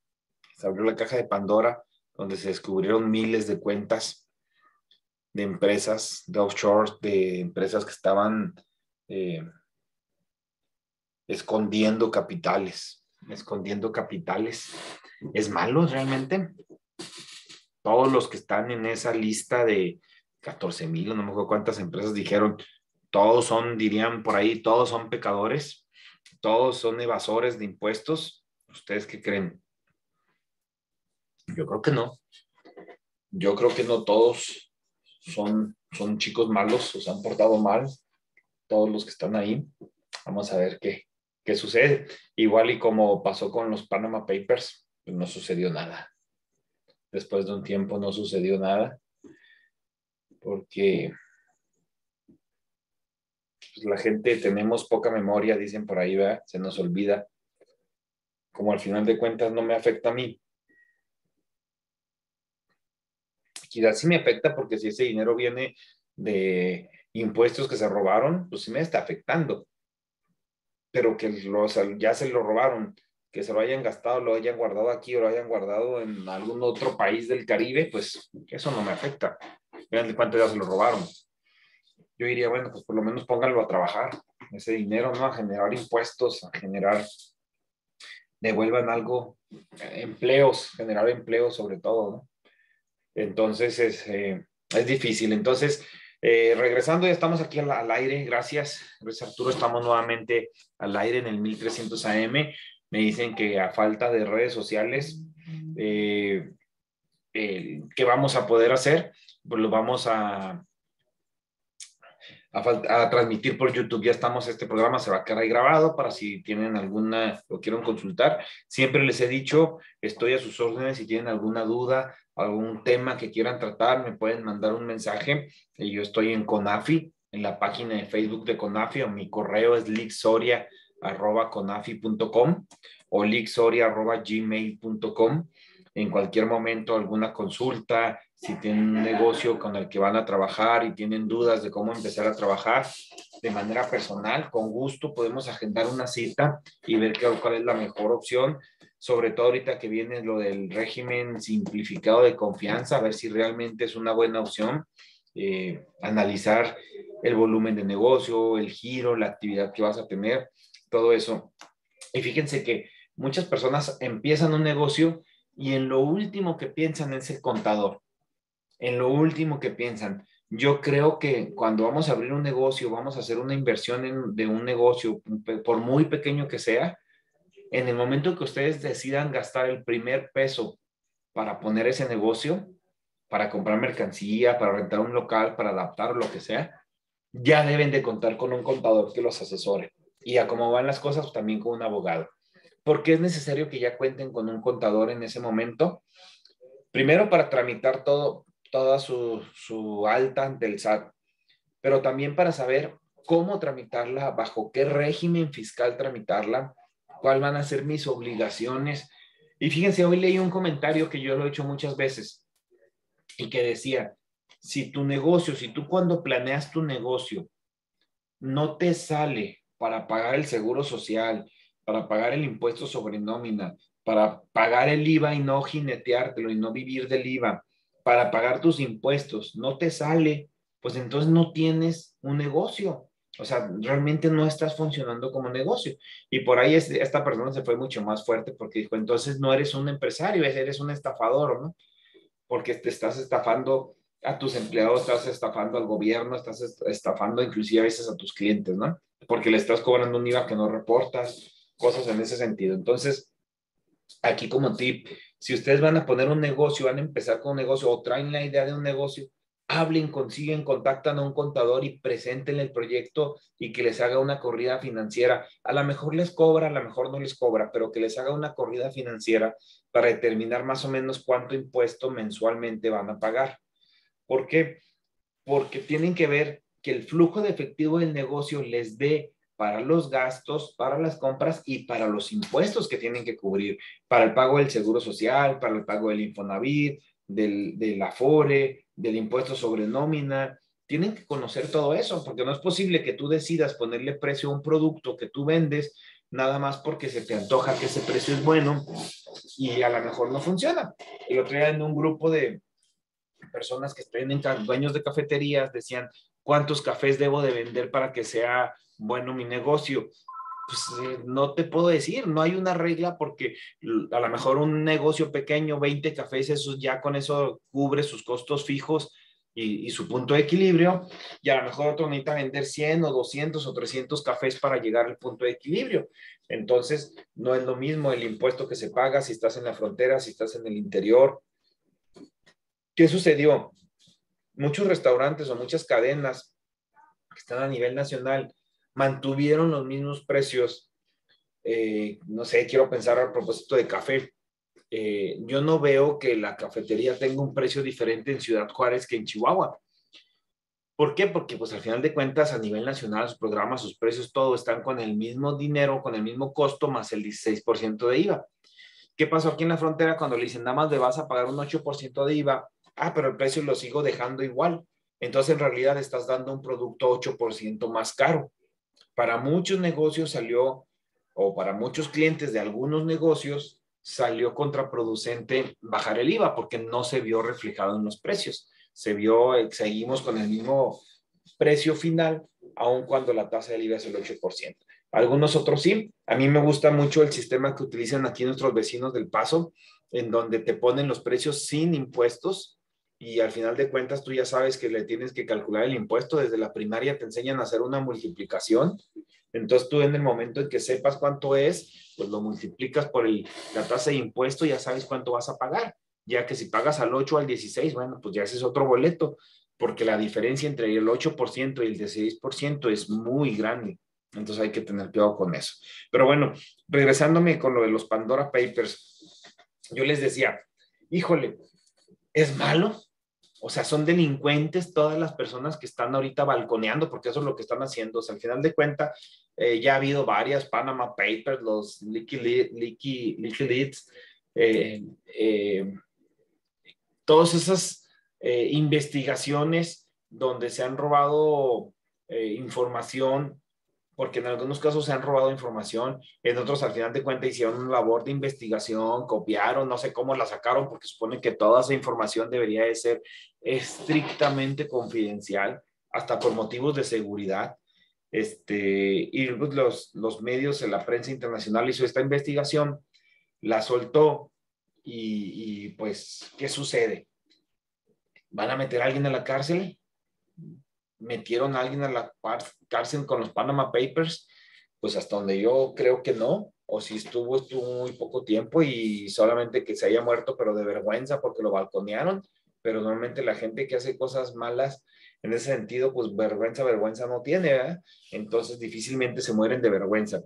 Se abrió la caja de Pandora donde se descubrieron miles de cuentas de empresas, de offshore, de empresas que estaban eh, escondiendo capitales escondiendo capitales. ¿Es malo realmente? Todos los que están en esa lista de 14 mil, no me acuerdo cuántas empresas dijeron, todos son, dirían por ahí, todos son pecadores, todos son evasores de impuestos. ¿Ustedes qué creen? Yo creo que no. Yo creo que no todos son, son chicos malos o se han portado mal, todos los que están ahí. Vamos a ver qué, qué sucede. Igual y como pasó con los Panama Papers, pues no sucedió nada. Después de un tiempo no sucedió nada, porque pues, la gente tenemos poca memoria, dicen por ahí, ¿verdad? se nos olvida. Como al final de cuentas no me afecta a mí. Quizás sí me afecta porque si ese dinero viene de impuestos que se robaron, pues sí me está afectando pero que ya se lo robaron, que se lo hayan gastado, lo hayan guardado aquí o lo hayan guardado en algún otro país del Caribe, pues eso no me afecta. Vean de cuánto ya se lo robaron. Yo diría, bueno, pues por lo menos pónganlo a trabajar, ese dinero, ¿no? A generar impuestos, a generar, devuelvan algo, empleos, generar empleos sobre todo, ¿no? Entonces es, eh, es difícil. Entonces, eh, regresando, ya estamos aquí al, aire. Gracias, Arturo. Estamos nuevamente al aire en el 1300 AM. Me dicen que a falta de redes sociales, eh, ¿qué vamos a poder hacer? Pues lo vamos a, a, transmitir por YouTube. Ya estamos, este programa se va a quedar ahí grabado para si tienen alguna, o quieren consultar. Siempre les he dicho, estoy a sus órdenes si tienen alguna duda, algún tema que quieran tratar, me pueden mandar un mensaje. Yo estoy en Conafi, en la página de Facebook de Conafi, o mi correo es lixoria.conafi.com o lixoria.gmail.com. En cualquier momento, alguna consulta, si tienen un negocio con el que van a trabajar y tienen dudas de cómo empezar a trabajar de manera personal, con gusto podemos agendar una cita y ver cuál es la mejor opción sobre todo ahorita que viene lo del régimen simplificado de confianza, a ver si realmente es una buena opción, eh, analizar el volumen de negocio, el giro, la actividad que vas a tener, todo eso. Y fíjense que muchas personas empiezan un negocio y en lo último que piensan es el contador, en lo último que piensan. Yo creo que cuando vamos a abrir un negocio, vamos a hacer una inversión de un negocio, por muy pequeño que sea, en el momento que ustedes decidan gastar el primer peso para poner ese negocio, para comprar mercancía, para rentar un local, para adaptar lo que sea, ya deben de contar con un contador que los asesore. Y a cómo van las cosas, pues, también con un abogado. porque es necesario que ya cuenten con un contador en ese momento? Primero para tramitar todo, toda su, su alta del SAT, pero también para saber cómo tramitarla, bajo qué régimen fiscal tramitarla, cuáles van a ser mis obligaciones. Y fíjense, hoy leí un comentario que yo lo he hecho muchas veces y que decía, si tu negocio, si tú cuando planeas tu negocio no te sale para pagar el seguro social, para pagar el impuesto sobre nómina, para pagar el IVA y no jineteártelo y no vivir del IVA, para pagar tus impuestos, no te sale, pues entonces no tienes un negocio. O sea, realmente no estás funcionando como negocio. Y por ahí esta persona se fue mucho más fuerte porque dijo, entonces no eres un empresario, eres un estafador, ¿no? Porque te estás estafando a tus empleados, estás estafando al gobierno, estás estafando inclusive a veces a tus clientes, ¿no? Porque le estás cobrando un IVA que no reportas, cosas en ese sentido. Entonces, aquí como tip, si ustedes van a poner un negocio, van a empezar con un negocio o traen la idea de un negocio, hablen, consiguen, contactan a un contador y presenten el proyecto y que les haga una corrida financiera. A lo mejor les cobra, a lo mejor no les cobra, pero que les haga una corrida financiera para determinar más o menos cuánto impuesto mensualmente van a pagar. ¿Por qué? Porque tienen que ver que el flujo de efectivo del negocio les dé para los gastos, para las compras y para los impuestos que tienen que cubrir, para el pago del seguro social, para el pago del Infonavit, del, del Afore, del impuesto sobre nómina. Tienen que conocer todo eso, porque no es posible que tú decidas ponerle precio a un producto que tú vendes nada más porque se te antoja que ese precio es bueno y a lo mejor no funciona. El otro día en un grupo de personas que tienen dueños de cafeterías decían, ¿cuántos cafés debo de vender para que sea bueno mi negocio? Pues eh, no te puedo decir, no hay una regla porque a lo mejor un negocio pequeño, 20 cafés, eso ya con eso cubre sus costos fijos y, su punto de equilibrio, y a lo mejor otro necesita vender 100 o 200 o 300 cafés para llegar al punto de equilibrio. Entonces, no es lo mismo el impuesto que se paga si estás en la frontera, si estás en el interior. ¿Qué sucedió? Muchos restaurantes o muchas cadenas que están a nivel nacional mantuvieron los mismos precios. Eh, no sé, quiero pensar a propósito de café. Eh, yo no veo que la cafetería tenga un precio diferente en Ciudad Juárez que en Chihuahua. ¿Por qué? Porque pues al final de cuentas a nivel nacional sus programas, sus precios, todo están con el mismo dinero, con el mismo costo más el 16% de IVA. ¿Qué pasó aquí en la frontera cuando le dicen nada más le vas a pagar un 8% de IVA? Ah, pero el precio lo sigo dejando igual. Entonces en realidad estás dando un producto 8% más caro para muchos negocios salió, o para muchos clientes de algunos negocios, salió contraproducente bajar el IVA porque no se vio reflejado en los precios. Se vio, eh, seguimos con el mismo precio final, aun cuando la tasa del IVA es el 8%. Algunos otros sí. A mí me gusta mucho el sistema que utilizan aquí nuestros vecinos del Paso, en donde te ponen los precios sin impuestos y al final de cuentas tú ya sabes que le tienes que calcular el impuesto. Desde la primaria te enseñan a hacer una multiplicación. Entonces tú en el momento en que sepas cuánto es, pues lo multiplicas por el, la tasa de impuesto, ya sabes cuánto vas a pagar. Ya que si pagas al 8 o al 16, bueno, pues ya ese es otro boleto, porque la diferencia entre el 8% y el 16% es muy grande. Entonces hay que tener cuidado con eso. Pero bueno, regresándome con lo de los Pandora Papers, yo les decía, híjole, ¿es malo? O sea, son delincuentes todas las personas que están ahorita balconeando, porque eso es lo que están haciendo. O sea, al final de cuentas, eh, ya ha habido varias Panama Papers, los Leaky, Leads, eh, eh, todas esas investigaciones donde se han robado información porque en algunos casos se han robado información, en otros al final de cuentas hicieron una labor de investigación, copiaron, no sé cómo la sacaron, porque supone que toda esa información debería de ser estrictamente confidencial, hasta por motivos de seguridad. Este, y pues los, los medios, la prensa internacional hizo esta investigación, la soltó y, y pues, ¿qué sucede? ¿Van a meter a alguien en la cárcel? Metieron a alguien a la cárcel con los Panama Papers, pues hasta donde yo creo que no, o si estuvo, estuvo muy poco tiempo y solamente que se haya muerto, pero de vergüenza porque lo balconearon, pero normalmente la gente que hace cosas malas en ese sentido, pues vergüenza, vergüenza no tiene, ¿verdad? Entonces difícilmente se mueren de vergüenza.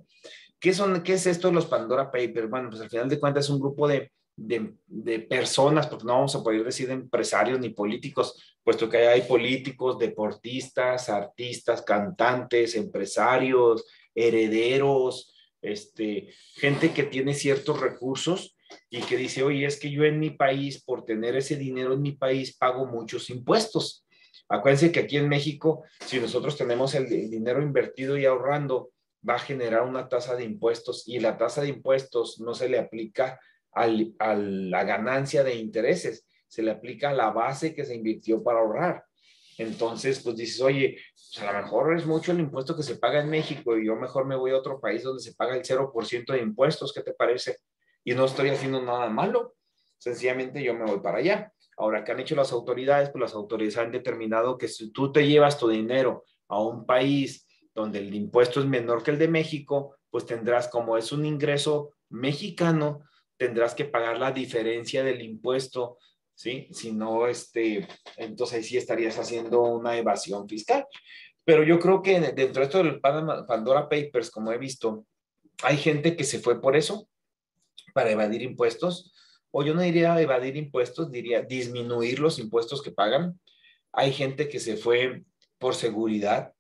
¿Qué, son, ¿Qué es esto de los Pandora Papers? Bueno, pues al final de cuentas es un grupo de de, personas, porque no vamos a poder decir empresarios ni políticos, puesto que hay políticos, deportistas, artistas, cantantes, empresarios, herederos, este, gente que tiene ciertos recursos y que dice, oye, es que yo en mi país, por tener ese dinero en mi país, pago muchos impuestos. Acuérdense que aquí en México, si nosotros tenemos el dinero invertido y ahorrando, va a generar una tasa de impuestos y la tasa de impuestos no se le aplica a la ganancia de intereses, se le aplica la base que se invirtió para ahorrar. Entonces, pues dices, oye, pues a lo mejor es mucho el impuesto que se paga en México y yo mejor me voy a otro país donde se paga el 0% de impuestos, ¿qué te parece? Y no estoy haciendo nada malo, sencillamente yo me voy para allá. Ahora, ¿qué han hecho las autoridades? Pues las autoridades han determinado que si tú te llevas tu dinero a un país donde el impuesto es menor que el de México, pues tendrás, como es un ingreso mexicano, tendrás que pagar la diferencia del impuesto, ¿sí? Si no, este, entonces ahí sí estarías haciendo una evasión fiscal. Pero yo creo que dentro de esto del Pandora Papers, como he visto, hay gente que se fue por eso, para evadir impuestos, o yo no diría evadir impuestos, diría disminuir los impuestos que pagan. Hay gente que se fue por seguridad,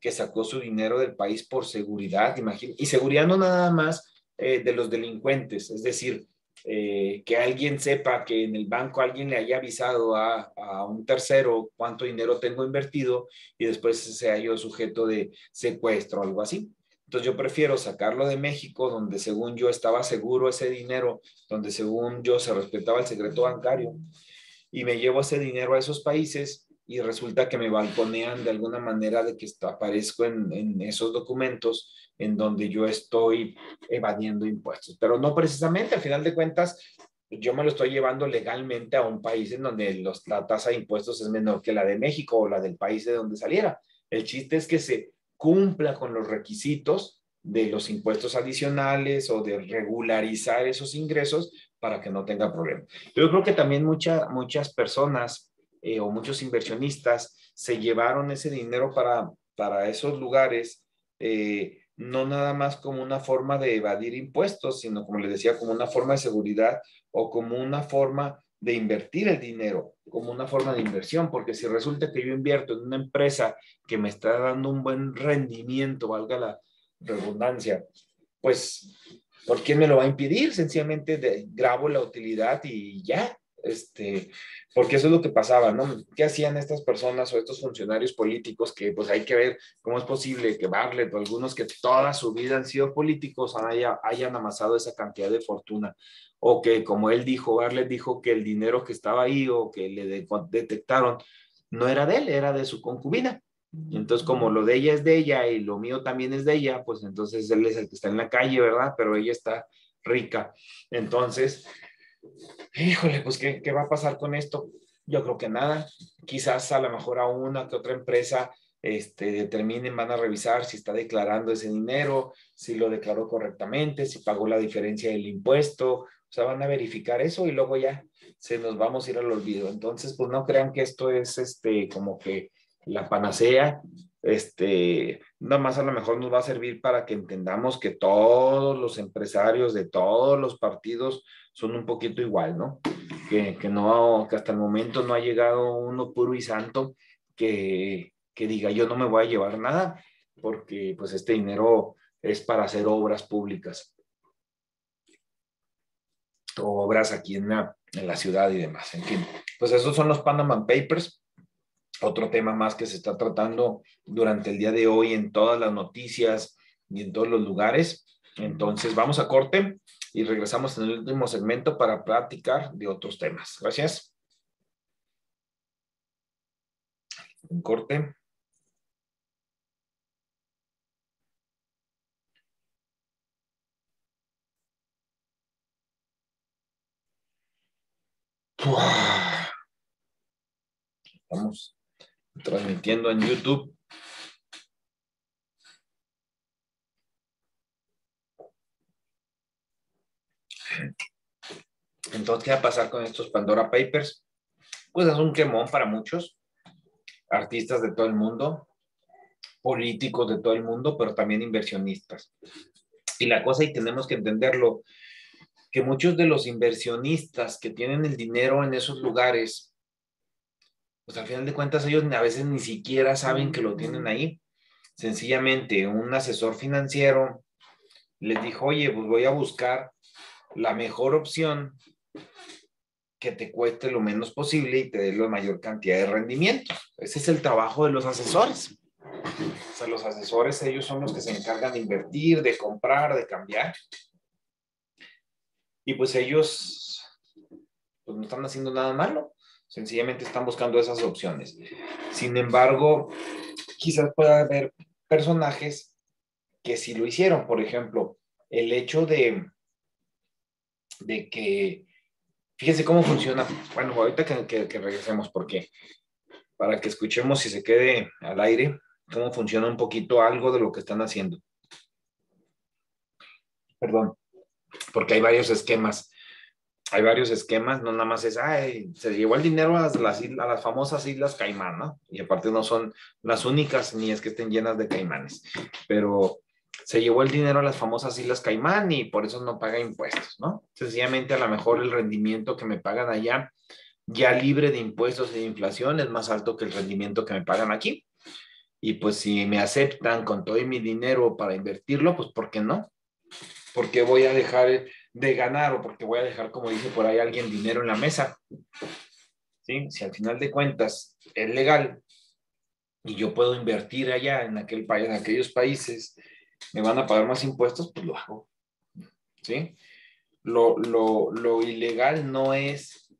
que sacó su dinero del país por seguridad, imagínate, y seguridad no nada más eh, de los delincuentes, es decir, eh, que alguien sepa que en el banco alguien le haya avisado a, a, un tercero cuánto dinero tengo invertido y después sea yo sujeto de secuestro o algo así. Entonces yo prefiero sacarlo de México, donde según yo estaba seguro ese dinero, donde según yo se respetaba el secreto bancario, y me llevo ese dinero a esos países y resulta que me balconean de alguna manera de que aparezco en, en esos documentos en donde yo estoy evadiendo impuestos. Pero no precisamente, al final de cuentas, yo me lo estoy llevando legalmente a un país en donde los, la tasa de impuestos es menor que la de México o la del país de donde saliera. El chiste es que se cumpla con los requisitos de los impuestos adicionales o de regularizar esos ingresos para que no tenga problema. Yo creo que también mucha, muchas personas eh, o muchos inversionistas se llevaron ese dinero para, para esos lugares eh, no nada más como una forma de evadir impuestos, sino como les decía, como una forma de seguridad o como una forma de invertir el dinero, como una forma de inversión, porque si resulta que yo invierto en una empresa que me está dando un buen rendimiento, valga la redundancia, pues, ¿por qué me lo va a impedir? Sencillamente grabo la utilidad y ya, este, porque eso es lo que pasaba, ¿no? ¿Qué hacían estas personas o estos funcionarios políticos que pues hay que ver cómo es posible que Bartlett o algunos que toda su vida han sido políticos hayan amasado esa cantidad de fortuna? O que como él dijo, Bartlett dijo que el dinero que estaba ahí o que le detectaron no era de él, era de su concubina. Entonces, como lo de ella es de ella y lo mío también es de ella, pues entonces él es el que está en la calle, ¿verdad? Pero ella está rica. Entonces, híjole, pues ¿qué, ¿qué, va a pasar con esto? Yo creo que nada. Quizás a lo mejor a una que otra empresa este, determinen, van a revisar si está declarando ese dinero, si lo declaró correctamente, si pagó la diferencia del impuesto. O sea, van a verificar eso y luego ya se nos vamos a ir al olvido. Entonces, pues no crean que esto es este, como que la panacea. Este, nada más a lo mejor nos va a servir para que entendamos que todos los empresarios de todos los partidos son un poquito igual, ¿no? Que, que, no, que hasta el momento no ha llegado uno puro y santo que, que diga yo no me voy a llevar nada porque pues este dinero es para hacer obras públicas obras aquí en la, en la ciudad y demás. En fin, pues esos son los Panama Papers. Otro tema más que se está tratando durante el día de hoy en todas las noticias y en todos los lugares. Entonces vamos a corte y regresamos en el último segmento para platicar de otros temas. Gracias. Un corte. Estamos transmitiendo en YouTube. Entonces, ¿qué va a pasar con estos Pandora Papers? Pues es un quemón para muchos, artistas de todo el mundo, políticos de todo el mundo, pero también inversionistas. Y la cosa, y tenemos que entenderlo, que muchos de los inversionistas que tienen el dinero en esos lugares, pues al final de cuentas ellos a veces ni siquiera saben que lo tienen ahí. Sencillamente un asesor financiero les dijo, oye, pues voy a buscar la mejor opción que te cueste lo menos posible y te dé la mayor cantidad de rendimiento. Ese es el trabajo de los asesores. O sea, los asesores, ellos son los que se encargan de invertir, de comprar, de cambiar. Y pues ellos pues no están haciendo nada malo, sencillamente están buscando esas opciones. Sin embargo, quizás pueda haber personajes que sí lo hicieron. Por ejemplo, el hecho de, de que, fíjense cómo funciona. Bueno, ahorita que, que, regresemos, porque para que escuchemos y se quede al aire, cómo funciona un poquito algo de lo que están haciendo. Perdón porque hay varios esquemas. Hay varios esquemas, no nada más es, ay, se llevó el dinero a las, a las famosas Islas Caimán, ¿no? Y aparte no son las únicas, ni es que estén llenas de caimanes, pero se llevó el dinero a las famosas Islas Caimán y por eso no paga impuestos, ¿no? Sencillamente a lo mejor el rendimiento que me pagan allá, ya libre de impuestos y de inflación, es más alto que el rendimiento que me pagan aquí. Y pues si me aceptan con todo mi dinero para invertirlo, pues ¿por qué no? porque voy a dejar de ganar o porque voy a dejar, como dice por ahí alguien, dinero en la mesa. ¿Sí? Si al final de cuentas es legal y yo puedo invertir allá en aquel país, en aquellos países, me van a pagar más impuestos, pues lo hago. ¿Sí? Lo, lo, lo ilegal no es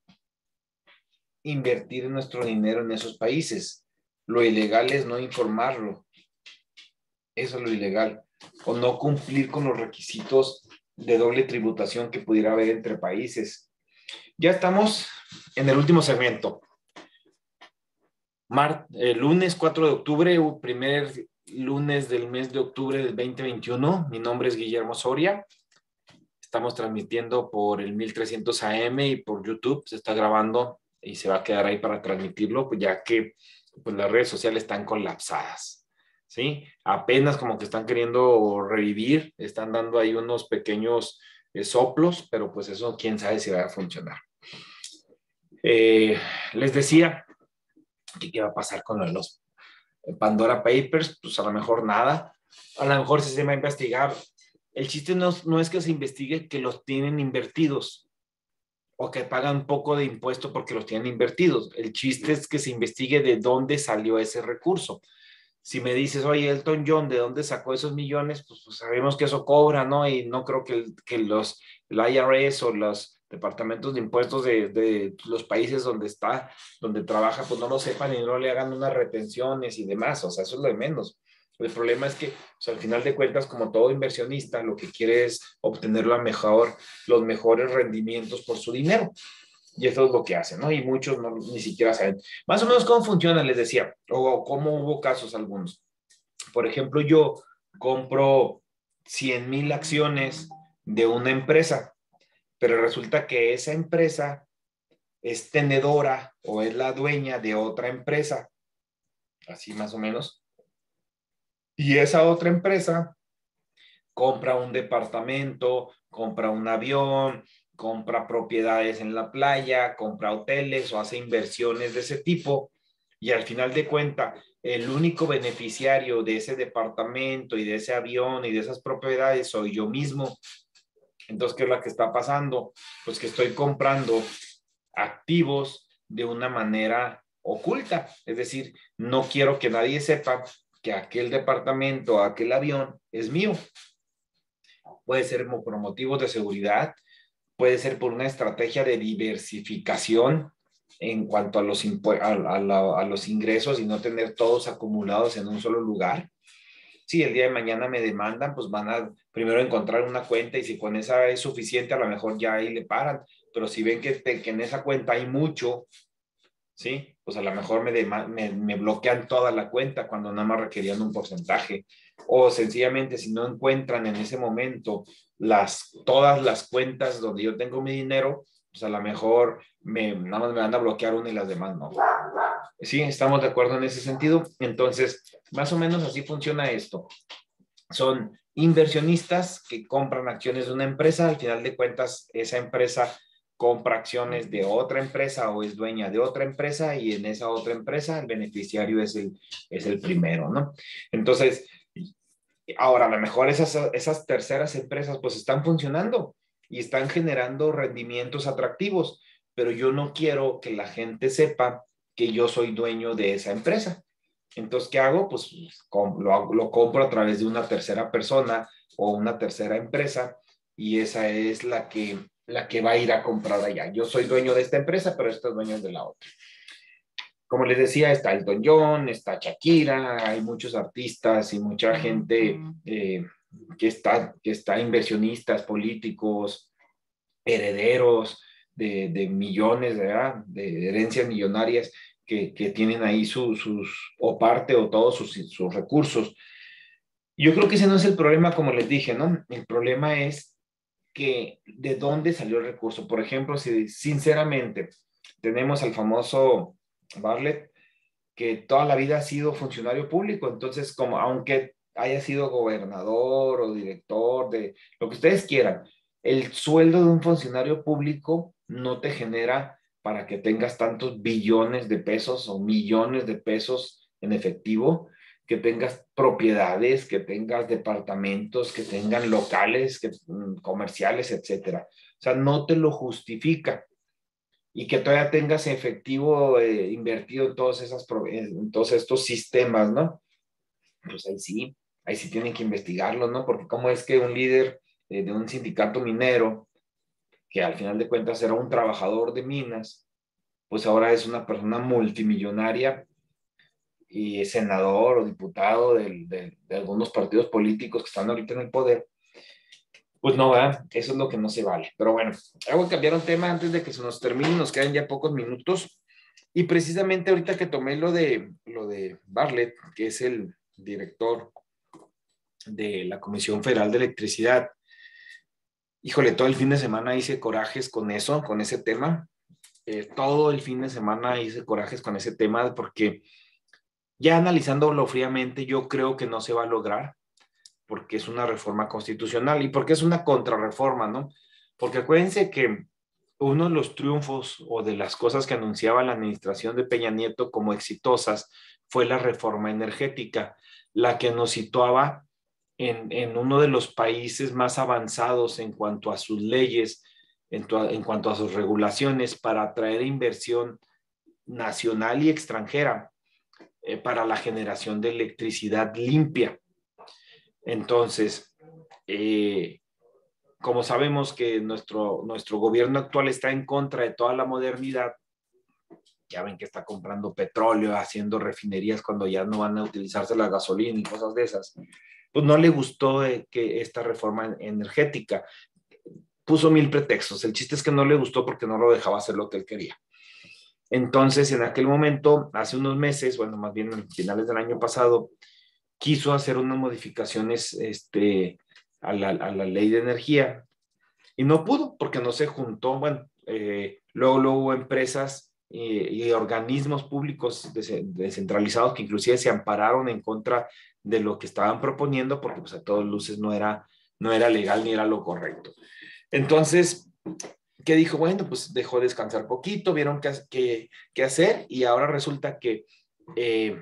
invertir nuestro dinero en esos países. Lo ilegal es no informarlo. Eso es lo ilegal o no cumplir con los requisitos de doble tributación que pudiera haber entre países. Ya estamos en el último segmento. el lunes 4 de octubre, primer lunes del mes de octubre del 2021. Mi nombre es Guillermo Soria. Estamos transmitiendo por el 1300 AM y por YouTube. Se está grabando y se va a quedar ahí para transmitirlo, ya que pues, las redes sociales están colapsadas. ¿Sí? Apenas como que están queriendo revivir, están dando ahí unos pequeños eh, soplos, pero pues eso quién sabe si va a funcionar. Eh, les decía, ¿qué va a pasar con los Pandora Papers? Pues a lo mejor nada, a lo mejor se va a investigar. El chiste no, no es que se investigue que los tienen invertidos, o que pagan poco de impuesto porque los tienen invertidos. El chiste es que se investigue de dónde salió ese recurso si me dices, oye, Elton John, ¿de dónde sacó esos millones? Pues, pues sabemos que eso cobra, ¿no? Y no creo que, que los, el IRS o los departamentos de impuestos de, de, los países donde está, donde trabaja, pues no lo sepan y no le hagan unas retenciones y demás. O sea, eso es lo de menos. El problema es que, pues, al final de cuentas, como todo inversionista, lo que quiere es obtener la mejor, los mejores rendimientos por su dinero. Y eso es lo que hacen, ¿no? Y muchos no, ni siquiera saben. Más o menos cómo funciona, les decía, o cómo hubo casos algunos. Por ejemplo, yo compro 100 mil acciones de una empresa, pero resulta que esa empresa es tenedora o es la dueña de otra empresa, así más o menos. Y esa otra empresa compra un departamento, compra un avión, compra propiedades en la playa, compra hoteles o hace inversiones de ese tipo y al final de cuenta el único beneficiario de ese departamento y de ese avión y de esas propiedades soy yo mismo. Entonces, ¿qué es lo que está pasando? Pues que estoy comprando activos de una manera oculta, es decir, no quiero que nadie sepa que aquel departamento, aquel avión es mío. Puede ser por motivos de seguridad, puede ser por una estrategia de diversificación en cuanto a los, a, los ingresos y no tener todos acumulados en un solo lugar. Si el día de mañana me demandan, pues van a primero encontrar una cuenta y si con esa es suficiente, a lo mejor ya ahí le paran. Pero si ven que en esa cuenta hay mucho, ¿sí? Pues a lo mejor me, me, me, bloquean toda la cuenta cuando nada más requerían un porcentaje. O sencillamente si no encuentran en ese momento las, todas las cuentas donde yo tengo mi dinero, pues a lo mejor me, nada más me van a bloquear una y las demás no. Sí, estamos de acuerdo en ese sentido. Entonces, más o menos así funciona esto. Son inversionistas que compran acciones de una empresa, al final de cuentas esa empresa compra acciones de otra empresa o es dueña de otra empresa y en esa otra empresa el beneficiario es el, es el primero, ¿no? Entonces, ahora a lo mejor esas, esas terceras empresas pues están funcionando y están generando rendimientos atractivos, pero yo no quiero que la gente sepa que yo soy dueño de esa empresa. Entonces, ¿qué hago? Pues lo, lo compro a través de una tercera persona o una tercera empresa y esa es la que la que va a ir a comprar allá. Yo soy dueño de esta empresa, pero este es dueño de la otra. Como les decía, está Elton John, está Shakira, hay muchos artistas y mucha gente eh, que, está, que está inversionistas, políticos, herederos de, millones de herencias millonarias que, tienen ahí sus, o parte o todos sus, sus recursos. Yo creo que ese no es el problema, como les dije, ¿no? El problema es que de dónde salió el recurso. Por ejemplo, si sinceramente tenemos al famoso Bartlett, que toda la vida ha sido funcionario público, entonces como aunque haya sido gobernador o director de lo que ustedes quieran, el sueldo de un funcionario público no te genera para que tengas tantos billones de pesos o millones de pesos en efectivo que tengas propiedades, que tengas departamentos, que tengan locales mm, comerciales, etcétera. O sea, no te lo justifica. Y que todavía tengas efectivo eh, invertido en todos estos sistemas, ¿no? Pues ahí sí, ahí sí tienen que investigarlo, ¿no? Porque cómo es que un líder eh, de un sindicato minero, que al final de cuentas era un trabajador de minas, pues ahora es una persona multimillonaria y senador o diputado de, de, algunos partidos políticos que están ahorita en el poder, pues no, ¿verdad? Eso es lo que no se vale. Pero bueno, hago cambiar un tema antes de que se nos termine, nos quedan ya pocos minutos. Y precisamente ahorita que tomé lo de, lo de Bartlett, que es el director de la Comisión Federal de Electricidad, híjole, todo el fin de semana hice corajes con eso, con ese tema. Eh, todo el fin de semana hice corajes con ese tema porque ya analizándolo fríamente, yo creo que no se va a lograr porque es una reforma constitucional y porque es una contrarreforma, ¿no? Porque acuérdense que uno de los triunfos o de las cosas que anunciaba la administración de Peña Nieto como exitosas fue la reforma energética, la que nos situaba en, en uno de los países más avanzados en cuanto a sus leyes, en, en cuanto a sus regulaciones para atraer inversión nacional y extranjera eh, para la generación de electricidad limpia. Entonces, eh, como sabemos que nuestro, nuestro gobierno actual está en contra de toda la modernidad, ya ven que está comprando petróleo, haciendo refinerías cuando ya no van a utilizarse la gasolina y cosas de esas, pues no le gustó eh, que esta reforma energética puso mil pretextos. El chiste es que no le gustó porque no lo dejaba hacer lo que él quería. Entonces, en aquel momento, hace unos meses, bueno, más bien a finales del año pasado, quiso hacer unas modificaciones este, a, la, ley de energía y no pudo porque no se juntó, bueno, eh, luego, luego hubo empresas y, organismos públicos descentralizados que inclusive se ampararon en contra de lo que estaban proponiendo porque pues a todas luces no era, no era legal ni era lo correcto. Entonces, que dijo, bueno, pues dejó descansar poquito, vieron qué, qué, hacer y ahora resulta que, eh,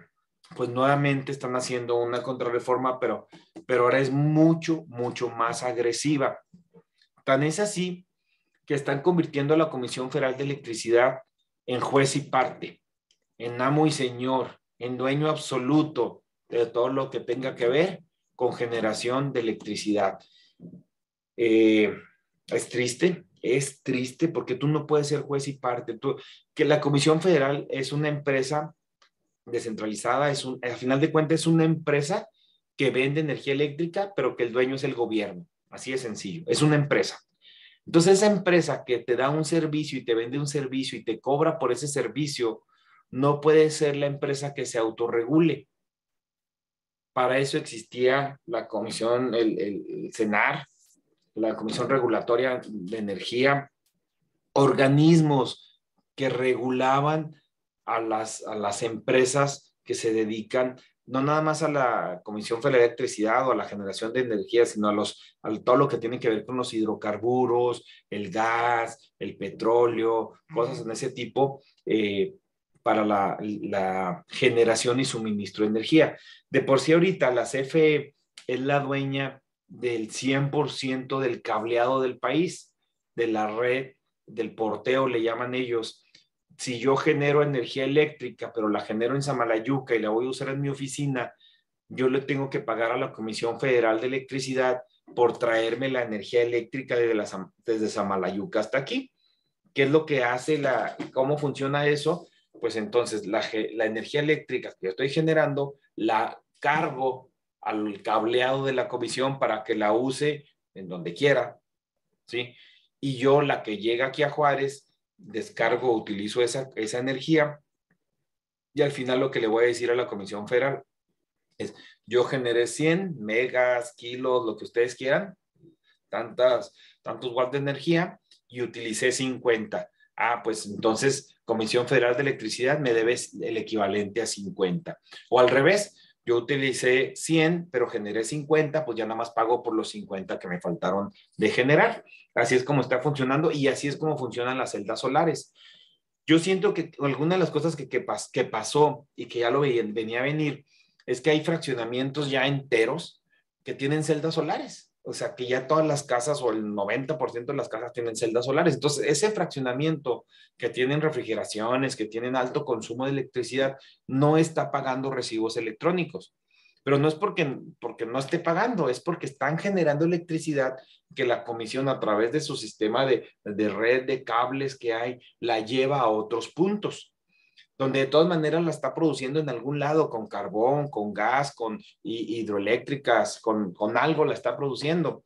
pues nuevamente están haciendo una contrarreforma, pero, pero ahora es mucho, mucho más agresiva. Tan es así que están convirtiendo a la Comisión Federal de Electricidad en juez y parte, en amo y señor, en dueño absoluto de todo lo que tenga que ver con generación de electricidad. Eh, es triste, es triste porque tú no puedes ser juez y parte. Tú, que la Comisión Federal es una empresa descentralizada, es un, al final de cuentas es una empresa que vende energía eléctrica, pero que el dueño es el gobierno. Así de sencillo, es una empresa. Entonces esa empresa que te da un servicio y te vende un servicio y te cobra por ese servicio, no puede ser la empresa que se autorregule. Para eso existía la comisión, el, el CENAR, la Comisión Regulatoria de Energía, organismos que regulaban a las, a las empresas que se dedican no nada más a la Comisión Federal de Electricidad o a la generación de energía, sino a, los, a todo lo que tiene que ver con los hidrocarburos, el gas, el petróleo, cosas en ese tipo, eh, para la, la, generación y suministro de energía. De por sí ahorita la CFE es la dueña del 100% del cableado del país, de la red, del porteo, le llaman ellos si yo genero energía eléctrica, pero la genero en Samalayuca y la voy a usar en mi oficina, yo le tengo que pagar a la Comisión Federal de Electricidad por traerme la energía eléctrica desde, la, desde Samalayuca hasta aquí. ¿Qué es lo que hace la, cómo funciona eso? Pues entonces la, la energía eléctrica que estoy generando la cargo al cableado de la comisión para que la use en donde quiera, ¿sí? Y yo la que llega aquí a Juárez descargo, utilizo esa, esa energía y al final lo que le voy a decir a la Comisión Federal es, yo generé 100 megas, kilos, lo que ustedes quieran, tantas, tantos watts de energía y utilicé 50. Ah, pues entonces Comisión Federal de Electricidad me debe el equivalente a 50. O al revés, yo utilicé 100, pero generé 50, pues ya nada más pago por los 50 que me faltaron de generar. Así es como está funcionando y así es como funcionan las celdas solares. Yo siento que alguna de las cosas que, que, que pasó y que ya lo venía a venir es que hay fraccionamientos ya enteros que tienen celdas solares. O sea, que ya todas las casas o el 90% de las casas tienen celdas solares. Entonces, ese fraccionamiento que tienen refrigeraciones, que tienen alto consumo de electricidad, no está pagando recibos electrónicos. Pero no es porque, porque no esté pagando, es porque están generando electricidad que la comisión a través de su sistema de, de red de cables que hay, la lleva a otros puntos donde de todas maneras la está produciendo en algún lado, con carbón, con gas, con hidroeléctricas, con, con algo la está produciendo.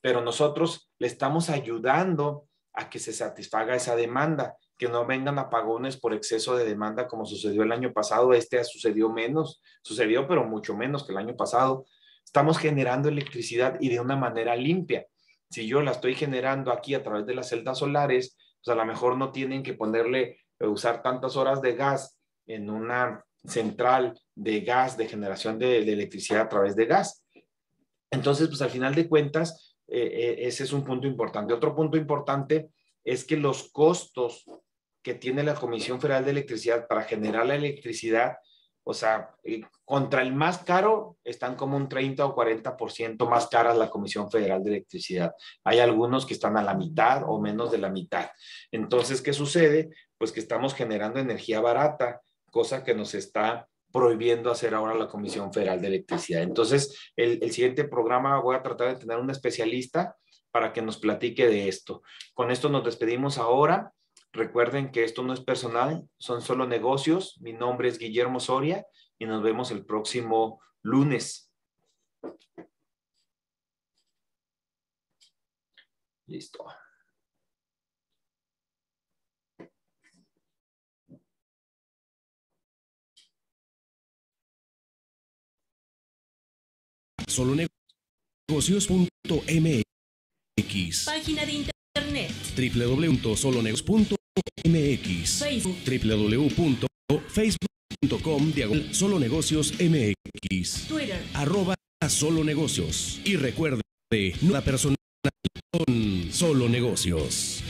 pero nosotros le estamos ayudando a que se satisfaga esa demanda, que no vengan apagones por exceso de demanda como sucedió el año pasado. Este sucedió menos, sucedió pero mucho menos que el año pasado. Estamos generando electricidad y de una manera limpia. Si yo la estoy generando aquí a través de las celdas solares, pues a lo mejor no tienen que ponerle usar tantas horas de gas en una central de gas, de generación de, electricidad a través de gas. Entonces, pues al final de cuentas, eh, eh, ese es un punto importante. Otro punto importante es que los costos que tiene la Comisión Federal de Electricidad para generar la electricidad, o sea, eh, contra el más caro están como un 30 o 40% más caras la Comisión Federal de Electricidad. Hay algunos que están a la mitad o menos de la mitad. Entonces, ¿qué sucede? pues que estamos generando energía barata, cosa que nos está prohibiendo hacer ahora la Comisión Federal de Electricidad. Entonces, el, el, siguiente programa voy a tratar de tener un especialista para que nos platique de esto. Con esto nos despedimos ahora. Recuerden que esto no es personal, son solo negocios. Mi nombre es Guillermo Soria y nos vemos el próximo lunes. Listo. solonegocios.mx. Página de internet. www.solonegocios.mx. Facebook. www.facebook.com diagonal solonegocios mx. Twitter. Arroba solonegocios. Y recuerde, nueva personal con solo negocios.